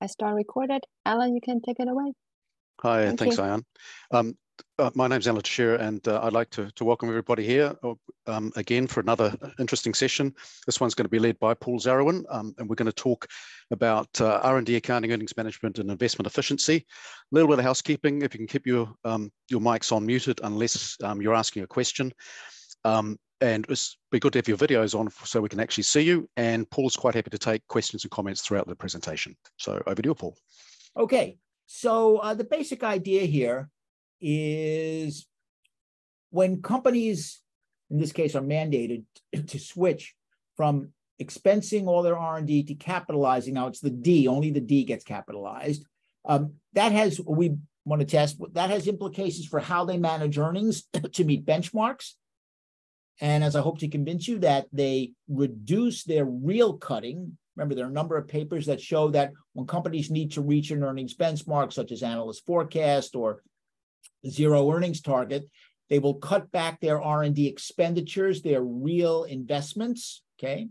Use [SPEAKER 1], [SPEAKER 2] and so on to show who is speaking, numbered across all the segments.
[SPEAKER 1] I start recorded. Alan, you can take it away.
[SPEAKER 2] Hi,
[SPEAKER 1] Thank
[SPEAKER 2] thanks,
[SPEAKER 1] you.
[SPEAKER 2] Ayan. Um, uh, my name's Alan Teixeira, and uh, I'd like to, to welcome everybody here uh, um, again for another interesting session. This one's going to be led by Paul Zarowin, um, and we're going to talk about uh, R&D accounting, earnings management, and investment efficiency. A little bit of housekeeping, if you can keep your, um, your mics on muted unless um, you're asking a question. Um, and it's be good to have your videos on so we can actually see you. And Paul's quite happy to take questions and comments throughout the presentation. So over to you, Paul.
[SPEAKER 3] Okay, so uh, the basic idea here is when companies, in this case, are mandated to switch from expensing all their R&D to capitalizing. Now it's the D, only the D gets capitalized. Um, that has, we want to test, that has implications for how they manage earnings to meet benchmarks. And as I hope to convince you that they reduce their real cutting. Remember, there are a number of papers that show that when companies need to reach an earnings benchmark, such as analyst forecast or zero earnings target, they will cut back their R&D expenditures, their real investments, okay?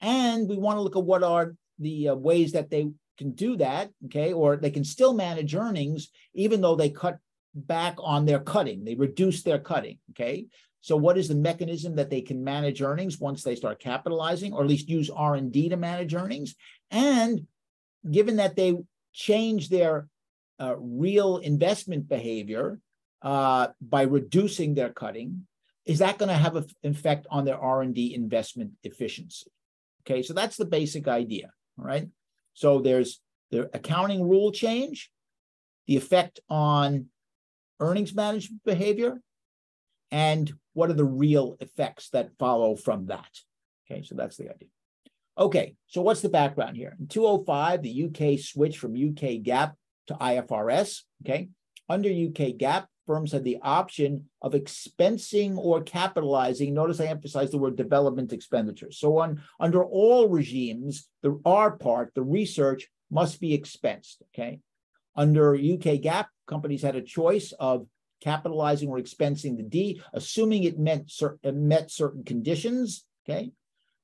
[SPEAKER 3] And we want to look at what are the uh, ways that they can do that, okay? Or they can still manage earnings even though they cut back on their cutting, they reduce their cutting, okay? So what is the mechanism that they can manage earnings once they start capitalizing, or at least use R&D to manage earnings? And given that they change their uh, real investment behavior uh, by reducing their cutting, is that going to have an effect on their R&D investment efficiency? Okay, so that's the basic idea, all right? So there's the accounting rule change, the effect on earnings management behavior, and what are the real effects that follow from that? Okay, so that's the idea. Okay, so what's the background here? In 205, the UK switched from UK GAAP to IFRS. Okay, under UK GAAP, firms had the option of expensing or capitalizing. Notice I emphasize the word development expenditures. So on under all regimes, the R part, the research must be expensed. Okay, under UK GAAP, companies had a choice of capitalizing or expensing the D, assuming it meant cer- met certain conditions. Okay.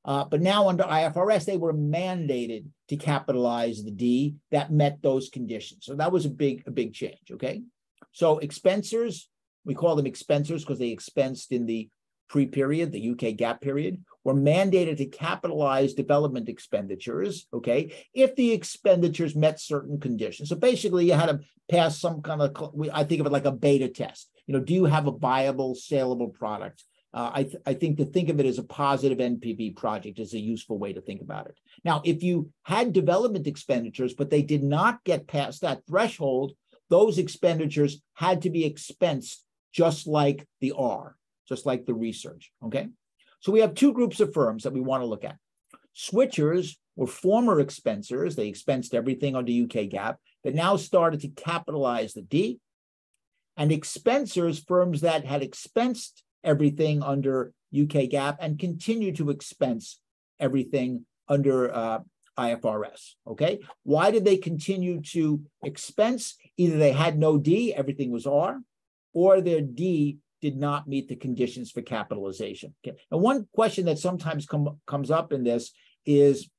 [SPEAKER 3] Uh, but now under IFRS, they were mandated to capitalize the D that met those conditions. So that was a big, a big change. Okay. So expensors, we call them expensors because they expensed in the pre-period, the UK GAAP period, were mandated to capitalize development expenditures, okay, if the expenditures met certain conditions. So basically, you had to pass some kind of, I think of it like a beta test. You know, do you have a viable, saleable product? Uh, I, th- I think to think of it as a positive NPV project is a useful way to think about it. Now, if you had development expenditures, but they did not get past that threshold, those expenditures had to be expensed just like the R, just like the research. Okay. So we have two groups of firms that we want to look at. Switchers were former expensors. They expensed everything under UK GAAP that now started to capitalize the D. And expensors, firms that had expensed everything under UK GAAP and continue to expense everything under uh, IFRS. Okay. Why did they continue to expense? Either they had no D, everything was R, or their D did not meet the conditions for capitalization. Okay. And one question that sometimes come, comes up in this is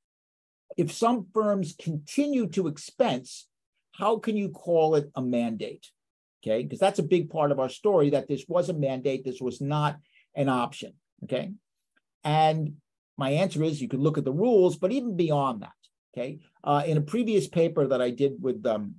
[SPEAKER 3] if some firms continue to expense, how can you call it a mandate? Okay, because that's a big part of our story that this was a mandate, this was not an option. Okay. And my answer is you could look at the rules, but even beyond that, okay. Uh, in a previous paper that I did with um,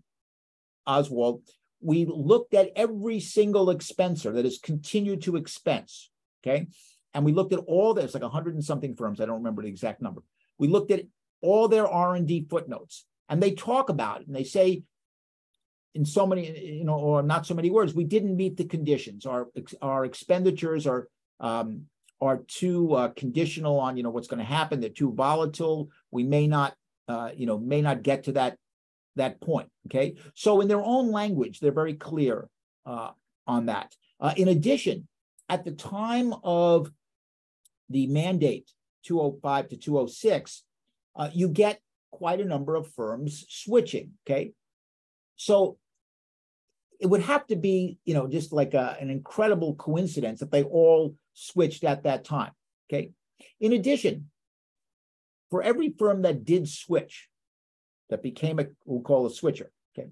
[SPEAKER 3] Oswald, we looked at every single expenser that has continued to expense, okay? And we looked at all this, like a hundred and something firms. I don't remember the exact number. We looked at all their R&D footnotes and they talk about it and they say in so many, you know, or not so many words, we didn't meet the conditions. Our, our expenditures are, um, are too uh, conditional on, you know, what's going to happen. They're too volatile. We may not, uh, you know, may not get to that that point. Okay. So in their own language, they're very clear uh, on that. Uh, in addition, at the time of the mandate 205 to 206, uh, you get quite a number of firms switching. Okay. So it would have to be, you know, just like a, an incredible coincidence that they all switched at that time. Okay. In addition, for every firm that did switch, that became a we'll call a switcher. Okay.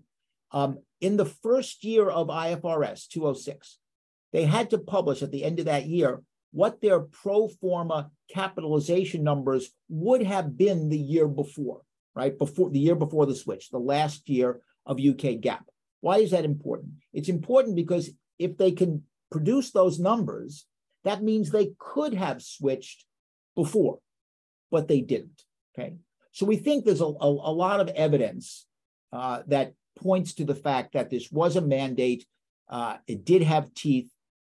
[SPEAKER 3] Um, in the first year of IFRS 206, they had to publish at the end of that year what their pro forma capitalization numbers would have been the year before, right? Before the year before the switch, the last year of UK GAAP. Why is that important? It's important because if they can produce those numbers, that means they could have switched before, but they didn't. Okay. So we think there's a, a, a lot of evidence uh, that points to the fact that this was a mandate. Uh, it did have teeth.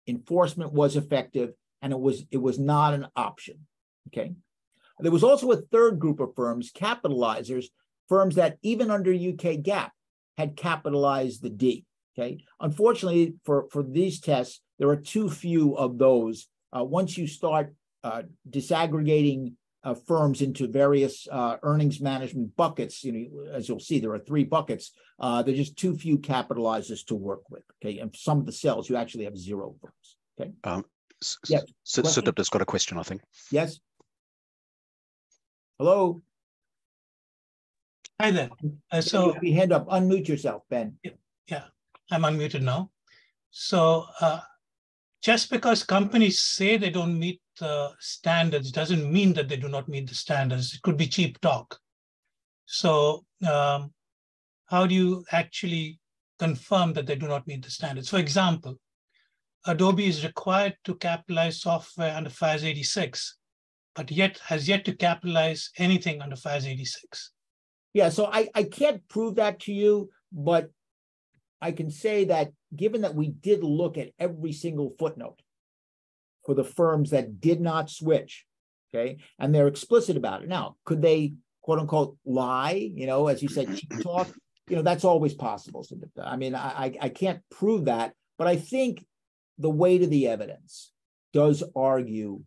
[SPEAKER 3] Enforcement was effective, and it was it was not an option. Okay. There was also a third group of firms, capitalizers, firms that even under UK GAAP had capitalized the D. Okay. Unfortunately, for, for these tests, there are too few of those. Uh, once you start uh, disaggregating uh, firms into various uh, earnings management buckets, you know, as you'll see, there are three buckets. Uh, there's just too few capitalizers to work with. Okay. And some of the cells, you actually have zero firms. Okay.
[SPEAKER 2] Um, yes. Sudipta's got a question, I think.
[SPEAKER 3] Yes. Hello.
[SPEAKER 4] Hi there. Uh, so
[SPEAKER 3] you hand up. Unmute yourself, Ben.
[SPEAKER 4] Yeah, I'm unmuted now. So uh, just because companies say they don't meet the standards doesn't mean that they do not meet the standards. It could be cheap talk. So um, how do you actually confirm that they do not meet the standards? For example, Adobe is required to capitalize software under FAS 86, but yet has yet to capitalize anything under FAS 86.
[SPEAKER 3] Yeah, so I, I can't prove that to you, but I can say that given that we did look at every single footnote for the firms that did not switch, okay, and they're explicit about it. Now, could they quote unquote lie? You know, as you said, talk. You know, that's always possible. I mean, I I can't prove that, but I think the weight of the evidence does argue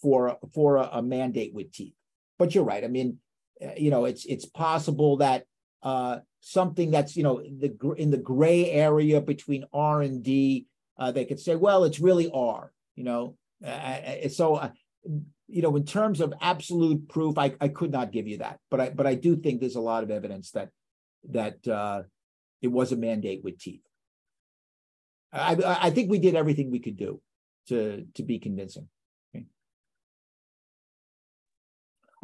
[SPEAKER 3] for for a, a mandate with teeth. But you're right. I mean, uh, you know, it's it's possible that uh, something that's you know the in the gray area between R and D, uh, they could say, well, it's really R. You know, uh, so uh, you know, in terms of absolute proof, I, I could not give you that, but I but I do think there's a lot of evidence that that uh, it was a mandate with teeth. I I think we did everything we could do to to be convincing.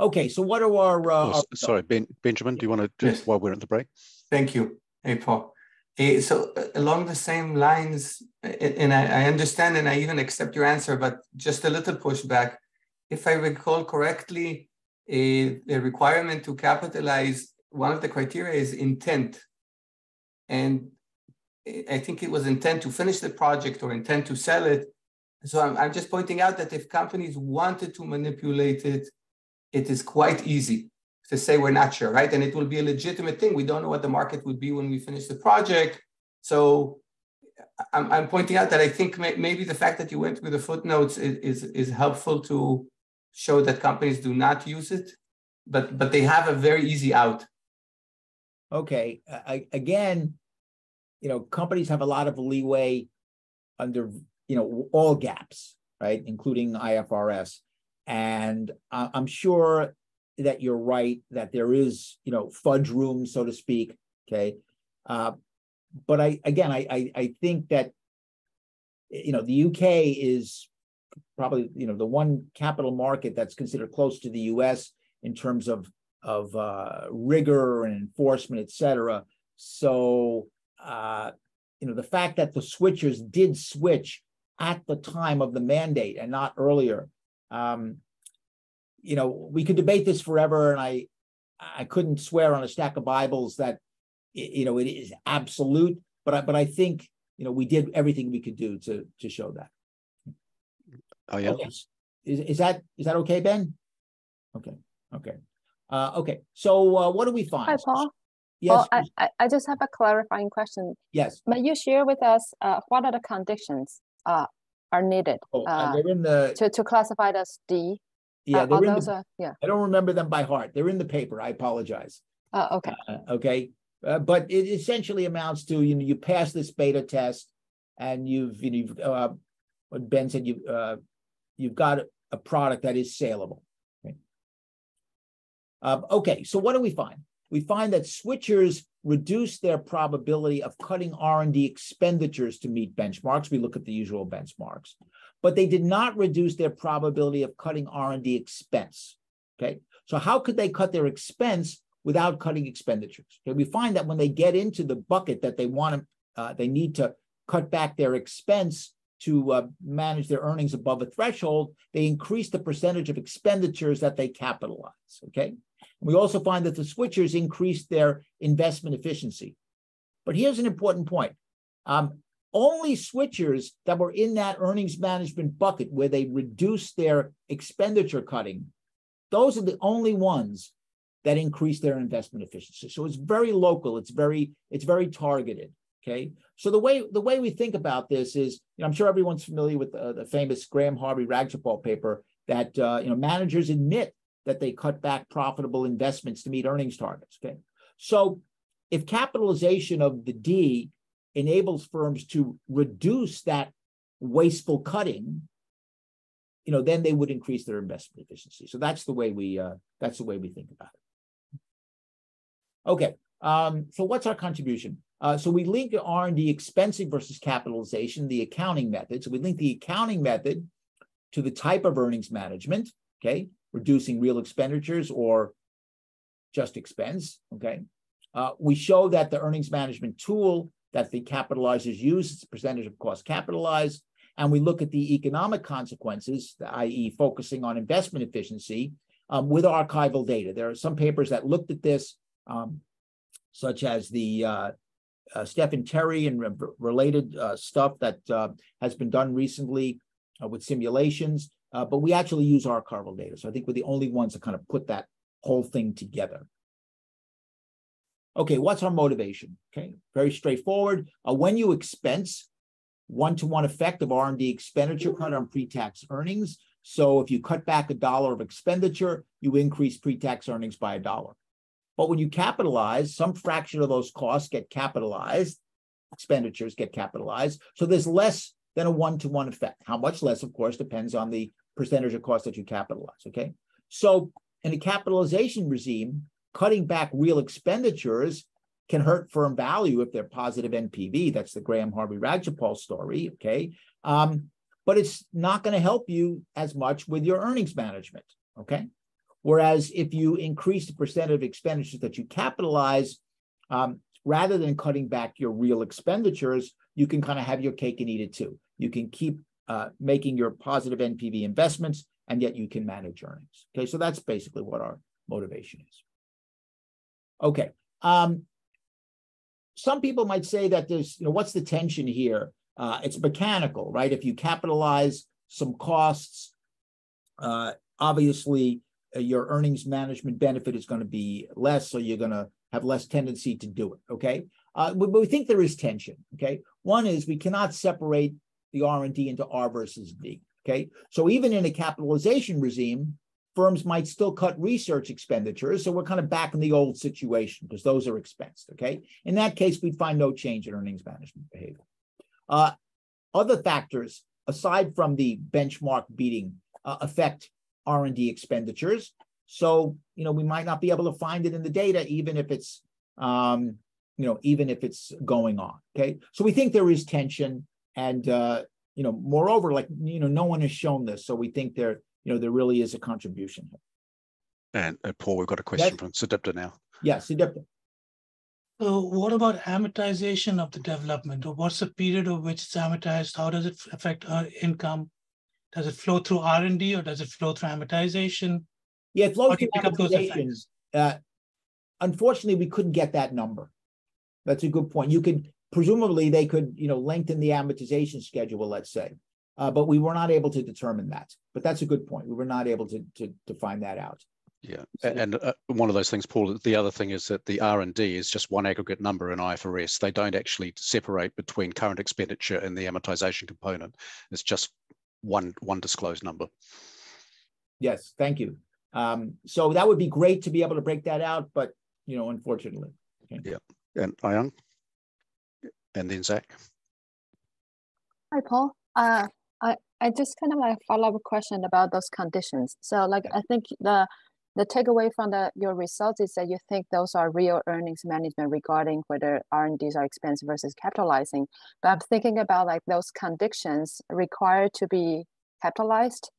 [SPEAKER 3] Okay, so what are our? Uh,
[SPEAKER 2] oh,
[SPEAKER 3] our...
[SPEAKER 2] Sorry, ben, Benjamin, do you want to do yes. while we're at the break?
[SPEAKER 5] Thank you. Hey, Paul. So uh, along the same lines, and I, I understand and I even accept your answer, but just a little pushback. If I recall correctly, a, the requirement to capitalize one of the criteria is intent. And I think it was intent to finish the project or intent to sell it. So I'm, I'm just pointing out that if companies wanted to manipulate it, it is quite easy to say we're not sure, right? And it will be a legitimate thing. We don't know what the market would be when we finish the project. So I'm, I'm pointing out that I think may, maybe the fact that you went through the footnotes is, is, is helpful to show that companies do not use it, but but they have a very easy out.
[SPEAKER 3] Okay. I, again, you know, companies have a lot of leeway under you know all GAAPs, right, including IFRS. And I'm sure that you're right that there is, you know, fudge room, so to speak. Okay. Uh, but I, again, I, I, I think that, you know, the UK is probably, you know, the one capital market that's considered close to the US in terms of, of uh, rigor and enforcement, et cetera. So, uh, you know, the fact that the switchers did switch at the time of the mandate and not earlier um, you know, we could debate this forever, and I I couldn't swear on a stack of Bibles that you know it is absolute, but I, but I think you know we did everything we could do to to show that.
[SPEAKER 2] Oh yeah.
[SPEAKER 3] Okay. Is is that is that okay, Ben? Okay. Okay. Uh, okay. So uh, what do we find?
[SPEAKER 1] Hi, Paul.
[SPEAKER 3] Yes.
[SPEAKER 1] Well, I, I just have a clarifying question.
[SPEAKER 3] Yes.
[SPEAKER 1] May you share with us uh, what are the conditions uh, are needed
[SPEAKER 3] oh, uh, in the
[SPEAKER 1] to, to classify it as D.
[SPEAKER 3] Yeah,
[SPEAKER 1] uh,
[SPEAKER 3] they're in
[SPEAKER 1] those
[SPEAKER 3] the,
[SPEAKER 1] yeah.
[SPEAKER 3] I don't remember them by heart. They're in the paper. I apologize.
[SPEAKER 1] Uh, okay.
[SPEAKER 3] Okay. Uh, but it essentially amounts to you know you pass this beta test and you've you know you've, uh, what Ben said you uh, you've got a product that is saleable. Okay. Uh, okay. So what do we find? we find that switchers reduce their probability of cutting R&D expenditures to meet benchmarks. We look at the usual benchmarks, but they did not reduce their probability of cutting R&D expense. Okay, so how could they cut their expense without cutting expenditures? Okay, we find that when they get into the bucket that they want to, uh, they need to cut back their expense to uh, manage their earnings above a threshold, they increase the percentage of expenditures that they capitalize. Okay. We also find that the switchers increase their investment efficiency. But here's an important point. Um, only switchers that were in that earnings management bucket where they reduced their expenditure cutting, those are the only ones that increase their investment efficiency. So it's very local, it's very, it's very targeted. Okay. So the way the way we think about this is, you know, I'm sure everyone's familiar with the, the famous Graham Harvey Rajgopal paper that uh, you know managers admit that they cut back profitable investments to meet earnings targets. Okay. So if capitalization of the D enables firms to reduce that wasteful cutting, you know, then they would increase their investment efficiency. So that's the way we uh, that's the way we think about it. Okay. Um, so what's our contribution? Uh, so we link R&D expensing versus capitalization, the accounting method. So we link the accounting method to the type of earnings management, okay, reducing real expenditures or just expense, okay. Uh, we show that the earnings management tool that the capitalizers use as a percentage of cost capitalized, and we look at the economic consequences, i.e. focusing on investment efficiency um, with archival data. There are some papers that looked at this, um, such as the uh, uh, Stephen Terry and re related uh, stuff that uh, has been done recently uh, with simulations, uh, but we actually use archival data. So I think we're the only ones that kind of put that whole thing together. Okay, what's our motivation? Okay, very straightforward. Uh, when you expense, one-to-one -one effect of R&D expenditure cut on pre-tax earnings. So if you cut back a dollar of expenditure, you increase pre-tax earnings by a dollar. But when you capitalize, some fraction of those costs get capitalized, expenditures get capitalized. So there's less than a one to one effect. How much less, of course, depends on the percentage of cost that you capitalize. Okay. So in a capitalization regime, cutting back real expenditures can hurt firm value if they're positive NPV. That's the Graham Harvey Rajgopal story. Okay. Um, but it's not going to help you as much with your earnings management. Okay. Whereas if you increase the percent of expenditures that you capitalize, um, rather than cutting back your real expenditures, you can kind of have your cake and eat it too. You can keep uh, making your positive NPV investments, and yet you can manage earnings. Okay, so that's basically what our motivation is. Okay. Um, some people might say that there's, you know, what's the tension here? Uh, it's mechanical, right? If you capitalize some costs, uh, obviously uh, your earnings management benefit is going to be less, so you're going to have less tendency to do it. Okay, uh, but, but, we think there is tension. Okay, one is we cannot separate the R and D into R versus D. Okay, so even in a capitalization regime, firms might still cut research expenditures. So we're kind of back in the old situation because those are expensed. Okay, in that case, we'd find no change in earnings management behavior. Uh, other factors aside from the benchmark beating uh, affect R&D expenditures. So, you know, we might not be able to find it in the data, even if it's, um, you know, even if it's going on. Okay. So we think there is tension. And, uh, you know, moreover, like, you know, no one has shown this. So we think there, you know, there really is a contribution here.
[SPEAKER 2] And uh, Paul, we've got a question yes. from Sudipta now.
[SPEAKER 3] Yeah, Sudipta.
[SPEAKER 4] So what about amortization of the development? Or what's the period of which it's amortized? How does it affect our income? Does it flow through R and D or does it flow through amortization?
[SPEAKER 3] Yeah, it flows through amortization. Uh, unfortunately, we couldn't get that number. That's a good point. You could presumably they could you know lengthen the amortization schedule, let's say, uh, but we were not able to determine that. But that's a good point. We were not able to to, to find that out.
[SPEAKER 2] Yeah, and uh, one of those things, Paul. The other thing is that the R and D is just one aggregate number in IFRS. They don't actually separate between current expenditure and the amortization component. It's just one one disclosed number.
[SPEAKER 3] Yes, thank you. Um, so that would be great to be able to break that out, but you know, unfortunately.
[SPEAKER 2] Okay. Yeah, and Ayang, and then Zach.
[SPEAKER 1] Hi, Paul. Uh, I just kind of like follow up a question about those conditions. So like I think the the takeaway from the your results is that you think those are real earnings management regarding whether R&Ds are expense versus capitalizing. But I'm thinking about like those conditions required to be capitalized.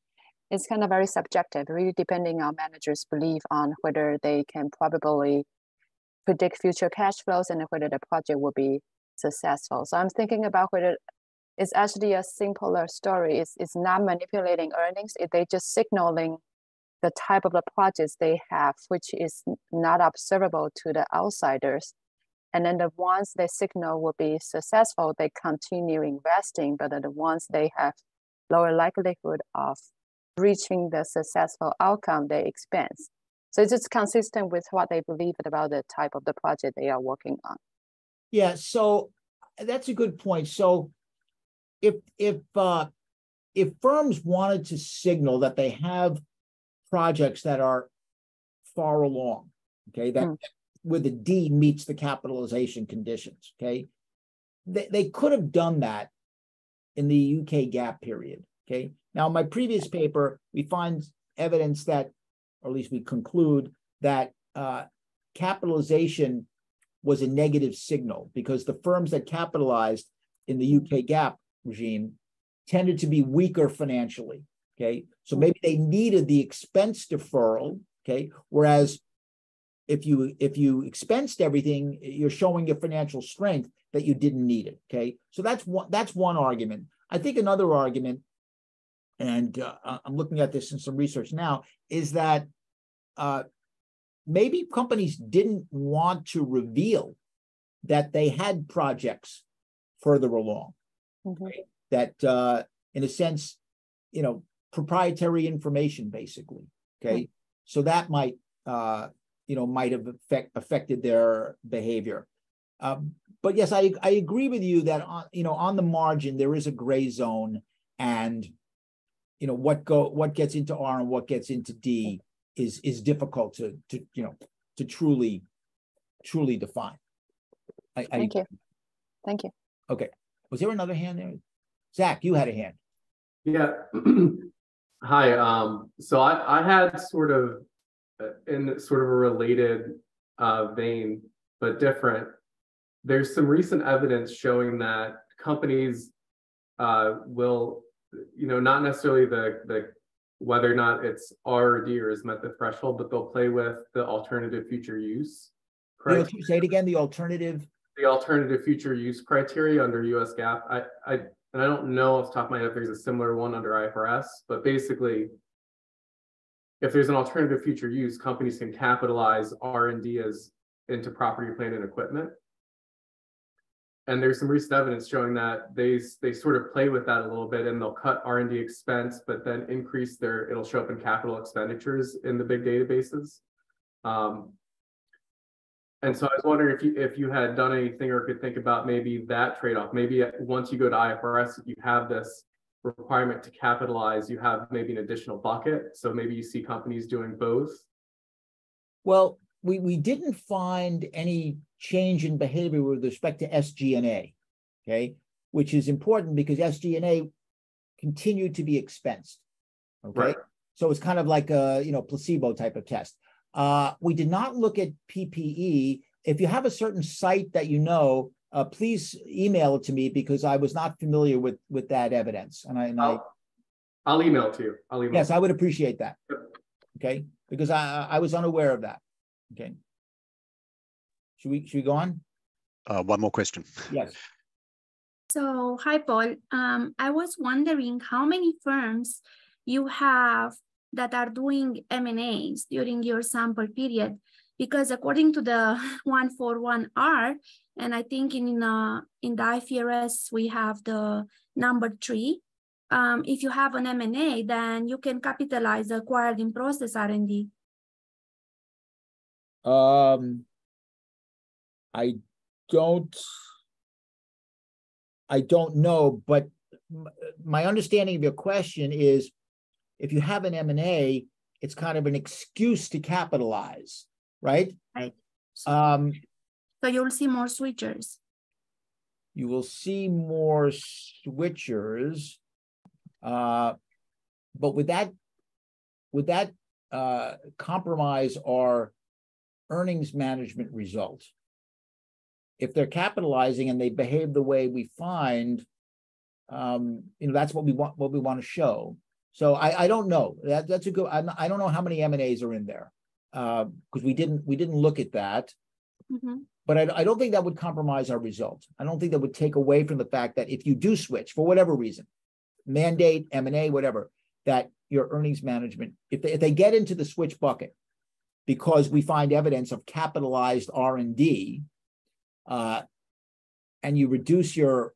[SPEAKER 1] It's kind of very subjective, really depending on managers' belief on whether they can probably predict future cash flows and whether the project will be successful. So I'm thinking about whether it's actually a simpler story. It's, it's not manipulating earnings. It, they just signaling the type of the projects they have, which is not observable to the outsiders. And then the ones they signal will be successful, they continue investing, but the ones they have lower likelihood of reaching the successful outcome, they expense. So it's just consistent with what they believe about the type of the project they are working on.
[SPEAKER 3] Yeah, so that's a good point. So if if uh, if firms wanted to signal that they have projects that are far along, okay, that mm. where the D meets the capitalization conditions, okay, they, they could have done that in the UK GAAP period, okay. Now, in my previous paper, we find evidence that, or at least we conclude that uh, capitalization was a negative signal because the firms that capitalized in the UK GAAP regime tended to be weaker financially. Okay. So maybe they needed the expense deferral. Okay. Whereas if you if you expensed everything, you're showing your financial strength that you didn't need it. Okay. So that's one that's one argument. I think another argument, and uh, I'm looking at this in some research now, is that uh, maybe companies didn't want to reveal that they had projects further along. Mm-hmm. Right? That, uh, in a sense, you know, proprietary information, basically. Okay, mm-hmm. so that might uh, you know might have affect, affected their behavior. Um, but yes, I I agree with you that on you know on the margin there is a gray zone, and you know what go what gets into R and what gets into D is is difficult to to you know to truly truly define.
[SPEAKER 1] I, Thank I, you. Thank you.
[SPEAKER 3] Okay. Was there another hand there? Zach, you had a hand.
[SPEAKER 6] Yeah. Hi. Um, so I, I had sort of uh, in sort of a related uh, vein, but different. There's some recent evidence showing that companies uh, will, you know, not necessarily the the whether or not it's R or D or has met the threshold, but they'll play with the alternative future use.
[SPEAKER 3] Correct? you Say it again. The alternative.
[SPEAKER 6] The alternative future use criteria under U.S. GAAP. I I and I don't know off the top of my head if there's a similar one under IFRS, but basically, if there's an alternative future use, companies can capitalize R&D as into property, plant, and equipment. And there's some recent evidence showing that they they sort of play with that a little bit, and they'll cut R&D expense, but then increase their it'll show up in capital expenditures in the big databases. Um, and so I was wondering if you if you had done anything or could think about maybe that trade-off. Maybe once you go to IFRS, you have this requirement to capitalize, you have maybe an additional bucket. So maybe you see companies doing both.
[SPEAKER 3] Well, we, we didn't find any change in behavior with respect to SG&A, okay, which is important because SG&A continued to be expensed. Okay. Right. So it's kind of like a you know placebo type of test. Uh, we did not look at PPE. If you have a certain site that you know, uh, please email it to me because I was not familiar with with that evidence. And I, and
[SPEAKER 6] I'll, I, I'll email it to you. I'll email.
[SPEAKER 3] Yes, I would appreciate that. Okay, because I I was unaware of that. Okay. Should we should we go on?
[SPEAKER 2] Uh, one more question.
[SPEAKER 3] Yes.
[SPEAKER 7] So hi Paul. Um, I was wondering how many firms you have that are doing M&As during your sample period because according to the 141R, and I think in, uh, in the IFRS, we have the number three, um, if you have an M&A, then you can capitalize acquired in process R&D.
[SPEAKER 3] Um, I don't, I don't know, but my understanding of your question is if you have an M&A, it's kind of an excuse to capitalize, right?
[SPEAKER 7] Right. Um, so you'll see more switchers.
[SPEAKER 3] You will see more switchers. Uh, but with that, would that uh, compromise our earnings management results. If they're capitalizing and they behave the way we find, um, you know, that's what we want. What we want to show. So I, I don't know. That that's a good. I'm, I don't know how many M and A's are in there because uh, we didn't we didn't look at that. Mm-hmm. But I, I don't think that would compromise our results. I don't think that would take away from the fact that if you do switch for whatever reason, mandate, M and A, whatever, that your earnings management, if they, if they get into the switch bucket, because we find evidence of capitalized R and D, uh, and you reduce your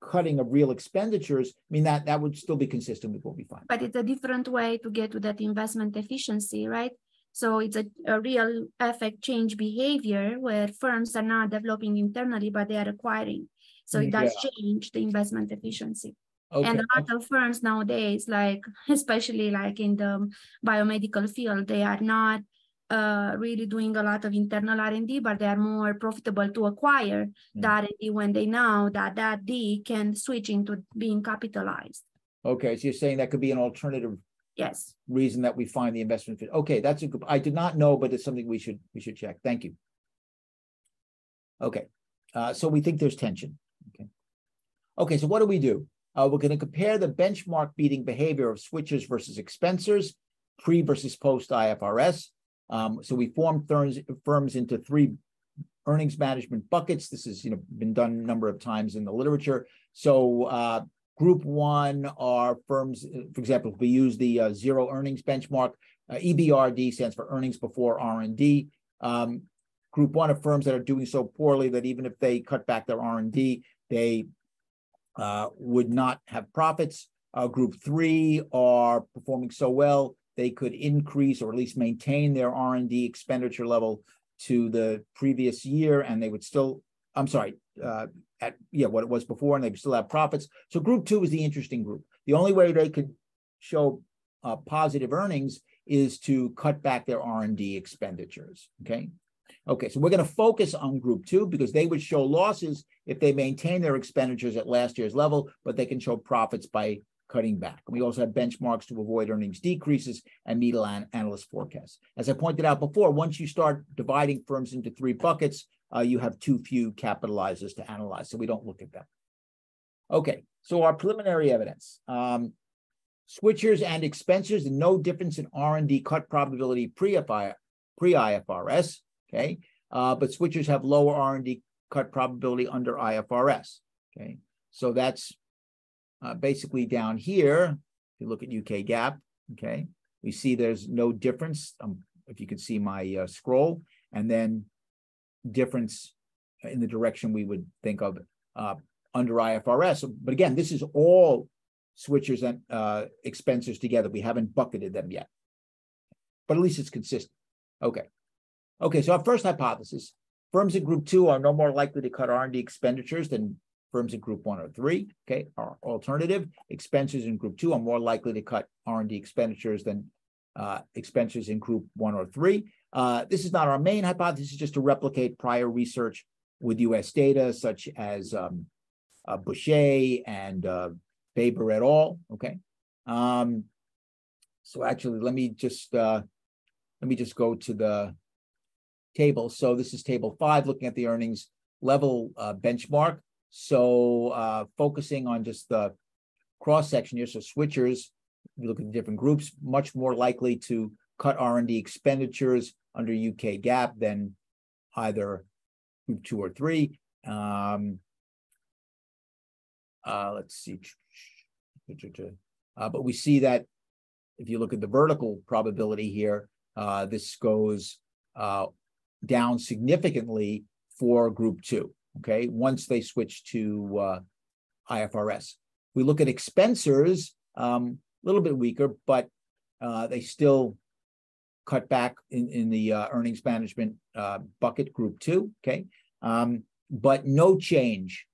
[SPEAKER 3] cutting of real expenditures, I mean that that would still be consistent with what we find.
[SPEAKER 7] But it's a different way to get to that investment efficiency, right? So it's a, a real effect change behavior where firms are not developing internally, but they are acquiring. So it does yeah. change the investment efficiency. Okay. And a lot of firms nowadays, like especially like in the biomedical field, they are not uh, really doing a lot of internal R&D, but they are more profitable to acquire mm. the R&D when they know that that D can switch into being capitalized.
[SPEAKER 3] Okay, so you're saying that could be an alternative
[SPEAKER 7] yes
[SPEAKER 3] reason that we find the investment fit. Okay, that's a good. I did not know, but it's something we should we should check. Thank you. Okay, uh, so we think there's tension. Okay, okay. So what do we do? Uh, we're going to compare the benchmark beating behavior of switchers versus expensors, pre versus post IFRS. Um, so we formed firms, firms into three earnings management buckets. This has you know been done a number of times in the literature. So uh, group one are firms, for example, if we use the uh, zero earnings benchmark, uh, EBRD stands for earnings before R&D. Um, group one are firms that are doing so poorly that even if they cut back their R&D, they uh, would not have profits. Uh, group three are performing so well they could increase or at least maintain their R&D expenditure level to the previous year, and they would still. I'm sorry, uh, at yeah what it was before, and they would still have profits. So group two is the interesting group. The only way they could show uh, positive earnings is to cut back their R&D expenditures. Okay. Okay, so we're going to focus on group two because they would show losses if they maintain their expenditures at last year's level, but they can show profits by cutting back. We also have benchmarks to avoid earnings decreases and meet analyst forecasts. As I pointed out before, once you start dividing firms into three buckets, uh, you have too few capitalizers to analyze, so we don't look at them. Okay, so our preliminary evidence. Um, switchers and expensors, no difference in R&D cut probability pre-IFRS. Pre Okay, uh, but switchers have lower R&D cut probability under IFRS. Okay, so that's uh, basically down here. If you look at UK GAAP, okay, we see there's no difference. Um, if you can see my uh, scroll, and then difference in the direction we would think of uh, under IFRS. But again, this is all switchers and uh, expensors together. We haven't bucketed them yet, but at least it's consistent. Okay. Okay, so our first hypothesis, firms in group two are no more likely to cut R&D expenditures than firms in group one or three. Okay, our alternative, expenses in group two are more likely to cut R&D expenditures than uh, expenditures in group one or three. Uh, this is not our main hypothesis, just to replicate prior research with US data, such as um, uh, Bushee and uh, Baber et al. Okay. Um, so actually, let me just uh, let me just go to the table. So this is table five, looking at the earnings level uh, benchmark. So uh, focusing on just the cross section here, so switchers, you look at the different groups, much more likely to cut R&D expenditures under UK GAAP than either group two or three. Um, uh, let's see. Uh, but we see that if you look at the vertical probability here, uh, this goes uh, down significantly for group two, okay, once they switch to uh, IFRS. We look at expensors, um, a little bit weaker, but uh, they still cut back in, in the uh, earnings management uh, bucket, group two, okay, um, but no change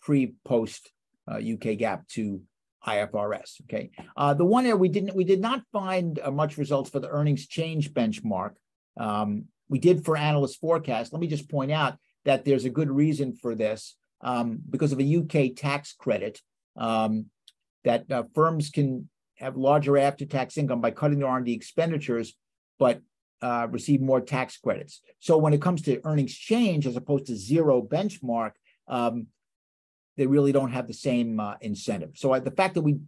[SPEAKER 3] pre post UK GAAP to IFRS. Okay, uh, the one area we didn't we did not find uh, much results for the earnings change benchmark. Um, we did for analyst forecast. Let me just point out that there's a good reason for this um, because of a UK tax credit um, that uh, firms can have larger after-tax income by cutting their R&D expenditures, but uh, receive more tax credits. So when it comes to earnings change as opposed to zero benchmark, um, they really don't have the same uh, incentive. So uh, the fact that we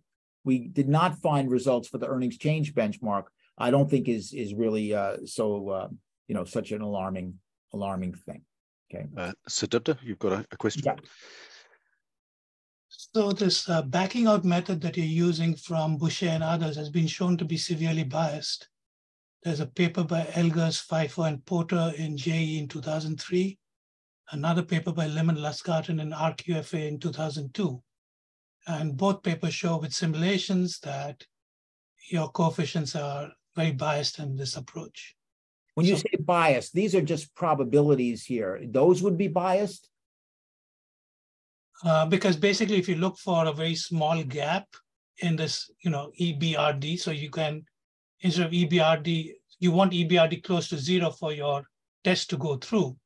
[SPEAKER 3] we did not find results for the earnings change benchmark, I don't think is is really uh, so uh, you know such an alarming alarming thing. Okay.
[SPEAKER 2] Uh, Sudipta, you've got a, a question. Yeah.
[SPEAKER 4] So this uh, backing out method that you're using from Bushee and others has been shown to be severely biased. There's a paper by Elgers, Pfeiffer, and Porter in JE in 2003, another paper by Lemon Lustgarten and RQFA in 2002. And both papers show with simulations that your coefficients are very biased in this approach.
[SPEAKER 3] When you so, say biased, these are just probabilities here. Those would be biased?
[SPEAKER 4] Uh, because basically, if you look for a very small gap in this, you know, EBRD, so you can instead of EBRD, you want EBRD close to zero for your test to go through.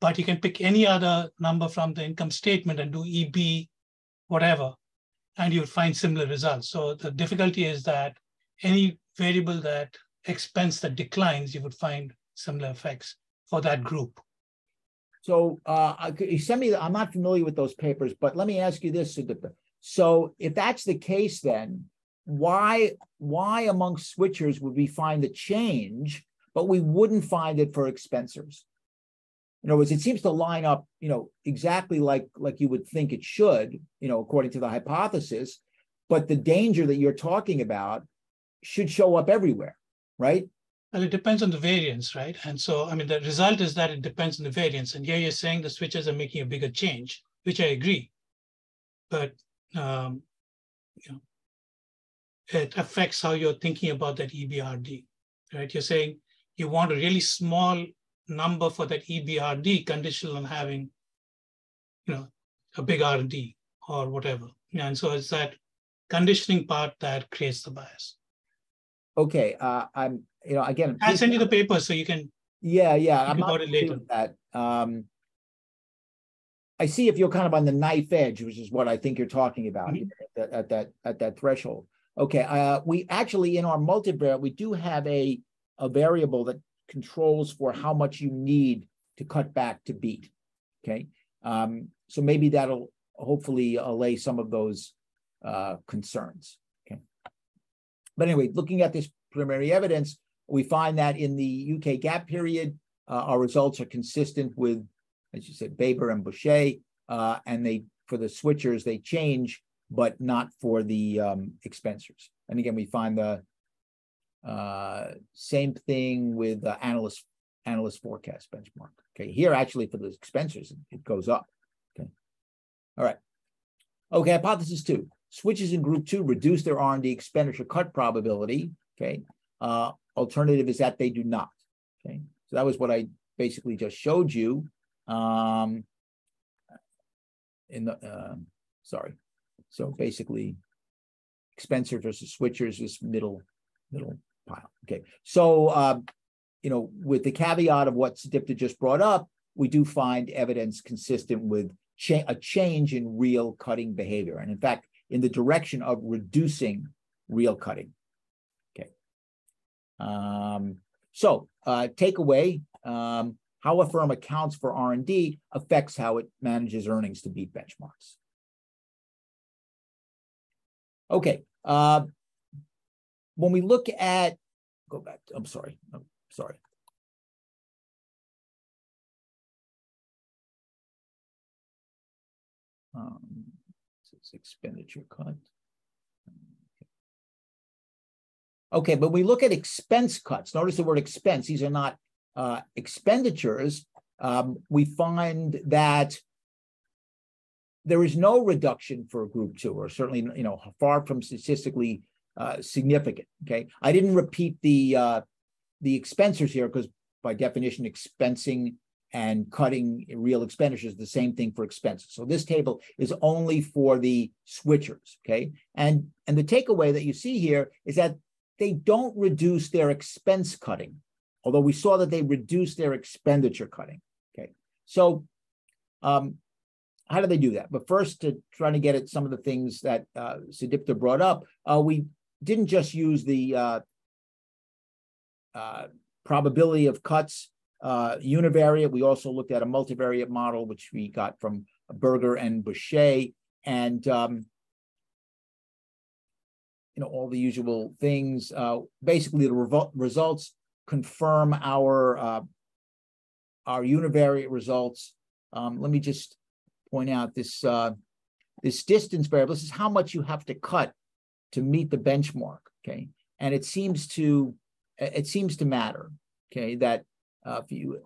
[SPEAKER 4] But you can pick any other number from the income statement and do EB, whatever, and you'll find similar results. So the difficulty is that any variable that expense that declines, you would find similar effects for that group.
[SPEAKER 3] So uh, send me, I'm not familiar with those papers, but let me ask you this. So if that's the case, then why why among switchers would we find the change, but we wouldn't find it for expensors? In other words, it seems to line up, you know, exactly like like you would think it should, you know, according to the hypothesis. But the danger that you're talking about should show up everywhere, right?
[SPEAKER 4] Well, it depends on the variance, right? And so, I mean, the result is that it depends on the variance. And here you're saying the switches are making a bigger change, which I agree. But um, you know, it affects how you're thinking about that EBRD, right? You're saying you want a really small number for that EBRD conditional on having, you know, a big RD or whatever. And so it's that conditioning part that creates the bias.
[SPEAKER 3] Okay, uh, I'm, you know, again,
[SPEAKER 4] I'll send you the paper so you can.
[SPEAKER 3] Yeah, yeah, I'm about it later. That. Um, I see if you're kind of on the knife edge, which is what I think you're talking about mm -hmm. at, that, at that at that threshold. Okay, uh, we actually in our multivariate, we do have a, a variable that controls for how much you need to cut back to beat. Okay, um, so maybe that'll hopefully allay some of those uh, concerns. But anyway, looking at this preliminary evidence, we find that in the UK GAAP period, uh, our results are consistent with, as you said, Baber and Bushee, uh, and they for the switchers they change but not for the um, expensors. And again, we find the uh, same thing with the analyst analyst forecast benchmark. Okay, here actually for the expensors, it goes up. Okay, all right. Okay, hypothesis two: switches in group two reduce their R and D expenditure cut probability. Okay, uh, alternative is that they do not. Okay, so that was what I basically just showed you. Um, in the uh, sorry, so basically, Expenser versus switchers is middle middle pile. Okay, so uh, you know, with the caveat of what Sudipta just brought up, we do find evidence consistent with cha a change in real cutting behavior, and in fact, in the direction of reducing real cutting. Okay. Um, so uh, takeaway: um, how a firm accounts for R and D affects how it manages earnings to beat benchmarks. Okay. Uh, when we look at, go back, I'm sorry, I'm sorry. Um, expenditure cut. Okay, but we look at expense cuts. Notice the word expense. These are not uh, expenditures. Um, we find that there is no reduction for group two, or certainly you know far from statistically uh, significant. Okay, I didn't repeat the uh, the expensors here because by definition, expensing and cutting real expenditures the same thing for expenses. So this table is only for the switchers. Okay, and and the takeaway that you see here is that they don't reduce their expense cutting, although we saw that they reduce their expenditure cutting. Okay, so um, how do they do that? But first, to trying to get at some of the things that uh, Sudipta brought up, uh, we didn't just use the uh, uh, probability of cuts uh, univariate. We also looked at a multivariate model, which we got from Berger and Bushee, and um, you know all the usual things. Uh, basically, the results confirm our uh, our univariate results. Um, let me just point out this uh, this distance variable. This is how much you have to cut to meet the benchmark. Okay, and it seems to it seems to matter. Okay, that uh, you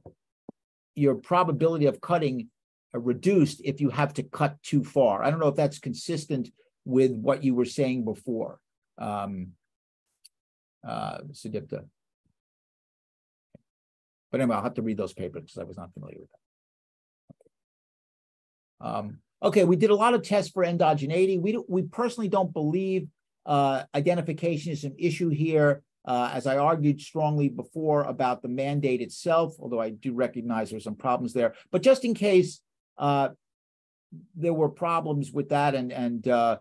[SPEAKER 3] your probability of cutting uh, reduced if you have to cut too far. I don't know if that's consistent with what you were saying before, um, uh, Sudipta. But anyway, I'll have to read those papers because I was not familiar with that. Um, okay, we did a lot of tests for endogeneity. We, we personally don't believe uh, identification is an issue here. Uh, as I argued strongly before about the mandate itself, although I do recognize there's some problems there. But just in case uh, there were problems with that and, and uh,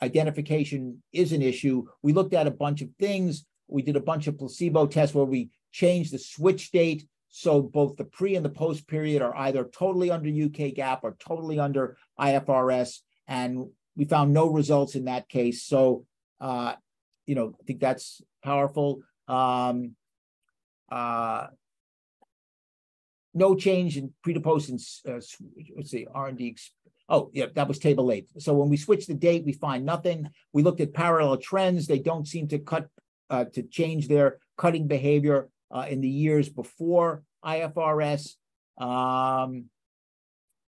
[SPEAKER 3] identification is an issue, we looked at a bunch of things. We did a bunch of placebo tests where we changed the switch date. So both the pre and the post period are either totally under UK GAAP or totally under IFRS. And we found no results in that case. So uh, you know, I think that's powerful. Um, uh, no change in pre to post and uh, let's see R and D. Oh, yeah, that was table eight. So when we switch the date, we find nothing. We looked at parallel trends; they don't seem to cut uh, to change their cutting behavior uh, in the years before IFRS. Um,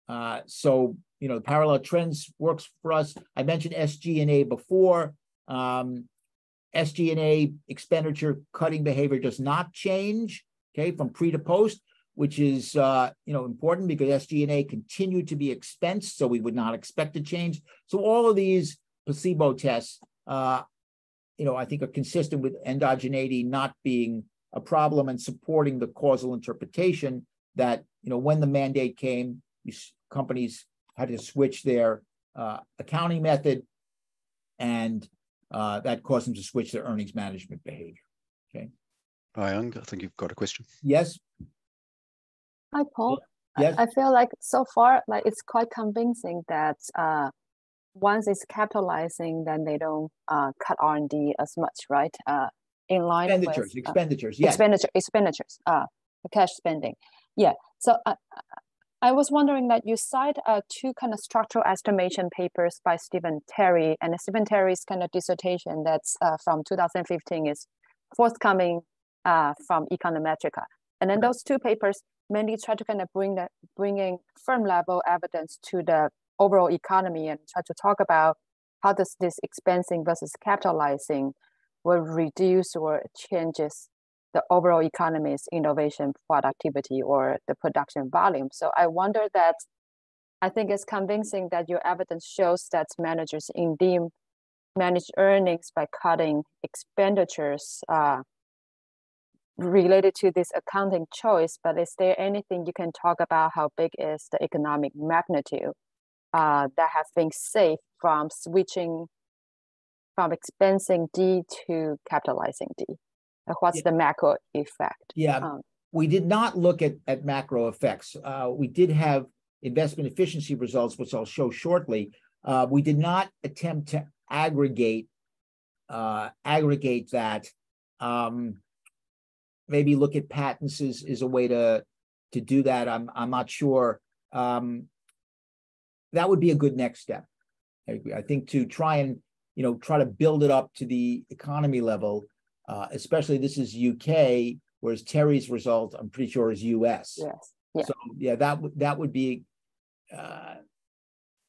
[SPEAKER 3] uh, so you know, the parallel trends works for us. I mentioned SG&A before. Um, SG&A expenditure cutting behavior does not change, okay, from pre to post, which is uh, you know important because SG&A continued to be expensed, so we would not expect a change. So all of these placebo tests, uh, you know, I think are consistent with endogeneity not being a problem and supporting the causal interpretation that you know when the mandate came, companies had to switch their uh, accounting method, and uh, that caused them to switch their earnings management behavior. Okay.
[SPEAKER 2] Young, I think you've got a question.
[SPEAKER 3] Yes.
[SPEAKER 1] Hi, Paul.
[SPEAKER 3] Yes.
[SPEAKER 1] I, I feel like so far, like it's quite convincing that uh, once it's capitalizing, then they don't uh, cut R and D as much, right? Uh, in line
[SPEAKER 3] expenditures,
[SPEAKER 1] with
[SPEAKER 3] expenditures, yes.
[SPEAKER 1] expenditure, expenditures, uh, cash spending. Yeah. So uh, I was wondering that you cite uh, two kind of structural estimation papers by Stephen Terry, and Stephen Terry's kind of dissertation that's uh, from 2015 is forthcoming uh, from Econometrica. And then those two papers mainly try to kind of bring the bringing firm level evidence to the overall economy and try to talk about how does this expensing versus capitalizing will reduce or changes the overall economy's innovation productivity or the production volume. So I wonder that I think it's convincing that your evidence shows that managers indeed manage earnings by cutting expenditures uh, related to this accounting choice. But is there anything you can talk about how big is the economic magnitude uh, that has been saved from switching from expensing D to capitalizing D? What's yeah. the macro effect?
[SPEAKER 3] Yeah, um, we did not look at, at macro effects. Uh, we did have investment efficiency results, which I'll show shortly. Uh, we did not attempt to aggregate uh, aggregate that. Um, maybe look at patents is, is a way to to do that. I'm I'm not sure. Um, that would be a good next step. I, I think to try and you know try to build it up to the economy level uh, especially this is UK, whereas Terry's result, I'm pretty sure, is US.
[SPEAKER 1] Yes. Yeah.
[SPEAKER 3] So yeah, that would that would be uh,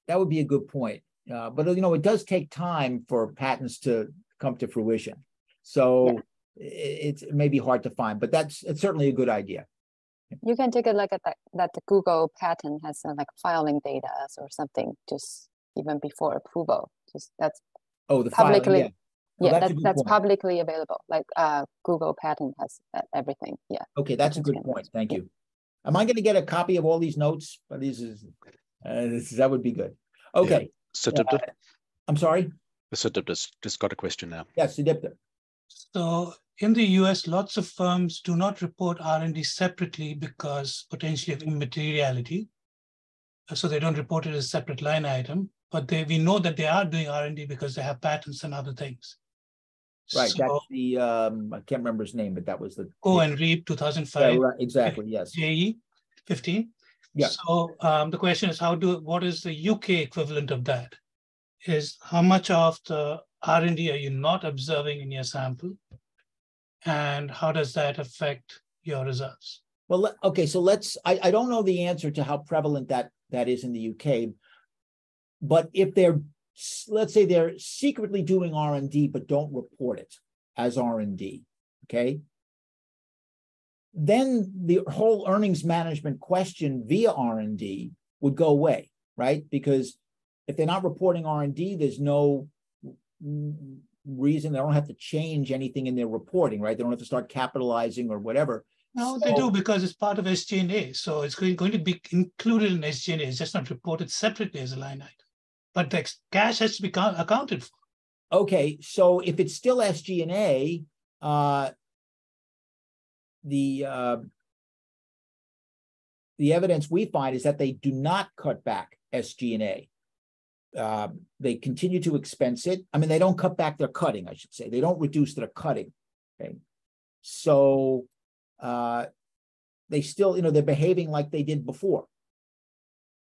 [SPEAKER 3] that would be a good point. Uh, but you know, it does take time for patents to come to fruition. So yeah. it, it may be hard to find, but that's it's certainly a good idea.
[SPEAKER 1] You can take a look at that. That the Google patent has uh, like filing data or something, just even before approval. Just that's
[SPEAKER 3] oh the publicly. Filing, yeah
[SPEAKER 1] yeah, that's, that's, that's publicly available. Like uh, Google patent has everything. Yeah.
[SPEAKER 3] Okay, that's a good point. Thank you. Am I going to get a copy of all these notes? These is uh, this, that would be good. Okay.
[SPEAKER 2] Yeah. So, uh,
[SPEAKER 3] I'm sorry.
[SPEAKER 2] Sudipta just got a question now.
[SPEAKER 3] Yes, Sudipta.
[SPEAKER 4] So in the US, lots of firms do not report R&D separately because potentially of immateriality. So they don't report it as a separate line item, but they, we know that they are doing R&D because they have patents and other things.
[SPEAKER 3] Right,
[SPEAKER 4] So,
[SPEAKER 3] that's the, um, I can't remember his name, but that was the.
[SPEAKER 4] Oh and
[SPEAKER 3] Yeah,
[SPEAKER 4] 2005,
[SPEAKER 3] right, exactly, yes.
[SPEAKER 4] JE 15.
[SPEAKER 3] Yeah.
[SPEAKER 4] So um, the question is how do, what is the UK equivalent of that? Is how much of the R&D are you not observing in your sample? And how does that affect your results?
[SPEAKER 3] Well, okay, so let's, I, I don't know the answer to how prevalent that, that is in the UK. But if they're, let's say they're secretly doing R and D, but don't report it as R and D, okay? Then the whole earnings management question via R and D would go away, right? Because if they're not reporting R and D, there's no reason, they don't have to change anything in their reporting, right? They don't have to start capitalizing or whatever.
[SPEAKER 4] No, they do because it's part of SG&A. So it's going, going to be included in SG&A. It's just not reported separately as a line item. But the cash has to be accounted for.
[SPEAKER 3] Okay, so if it's still SG&A, uh, the, uh, the evidence we find is that they do not cut back SG&A. Uh, they continue to expense it. I mean, they don't cut back their cutting, I should say. They don't reduce their cutting. Okay. So, uh, they still, you know, they're behaving like they did before.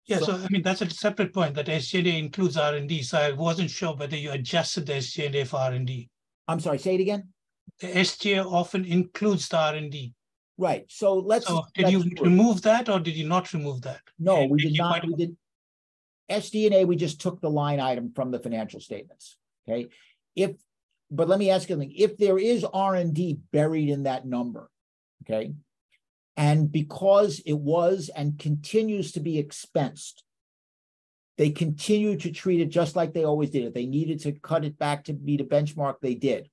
[SPEAKER 4] Yeah,
[SPEAKER 3] So-
[SPEAKER 4] so I mean, that's a separate point that SG&A includes R&D. So I wasn't sure whether you adjusted the SG&A for R&D.
[SPEAKER 3] I'm sorry, say it again?
[SPEAKER 4] The SGA often includes the R&D.
[SPEAKER 3] Right, so let's.
[SPEAKER 4] So did you
[SPEAKER 3] that's true.
[SPEAKER 4] remove that or did you not remove that?
[SPEAKER 3] No, we
[SPEAKER 4] did,
[SPEAKER 3] did not. we did. SG&A, we just took the line item from the financial statements, okay? If, but let me ask you something, if there is R and D buried in that number, okay? And because it was and continues to be expensed, they continue to treat it just like they always did. If they needed to cut it back to meet a benchmark, they did.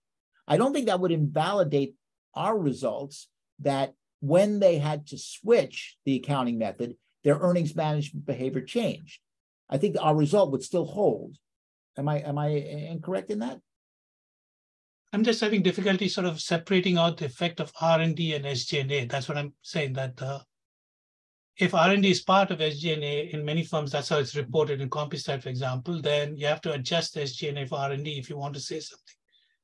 [SPEAKER 3] I don't think that would invalidate our results that when they had to switch the accounting method, their earnings management behavior changed. I think our result would still hold. Am I, am I incorrect in that?
[SPEAKER 4] I'm just having difficulty sort of separating out the effect of R&D and SG&A. That's what I'm saying that uh, if R&D is part of SG&A in many firms, that's how it's reported in CompuStat, for example, then you have to adjust the SG&A for R&D if you want to say something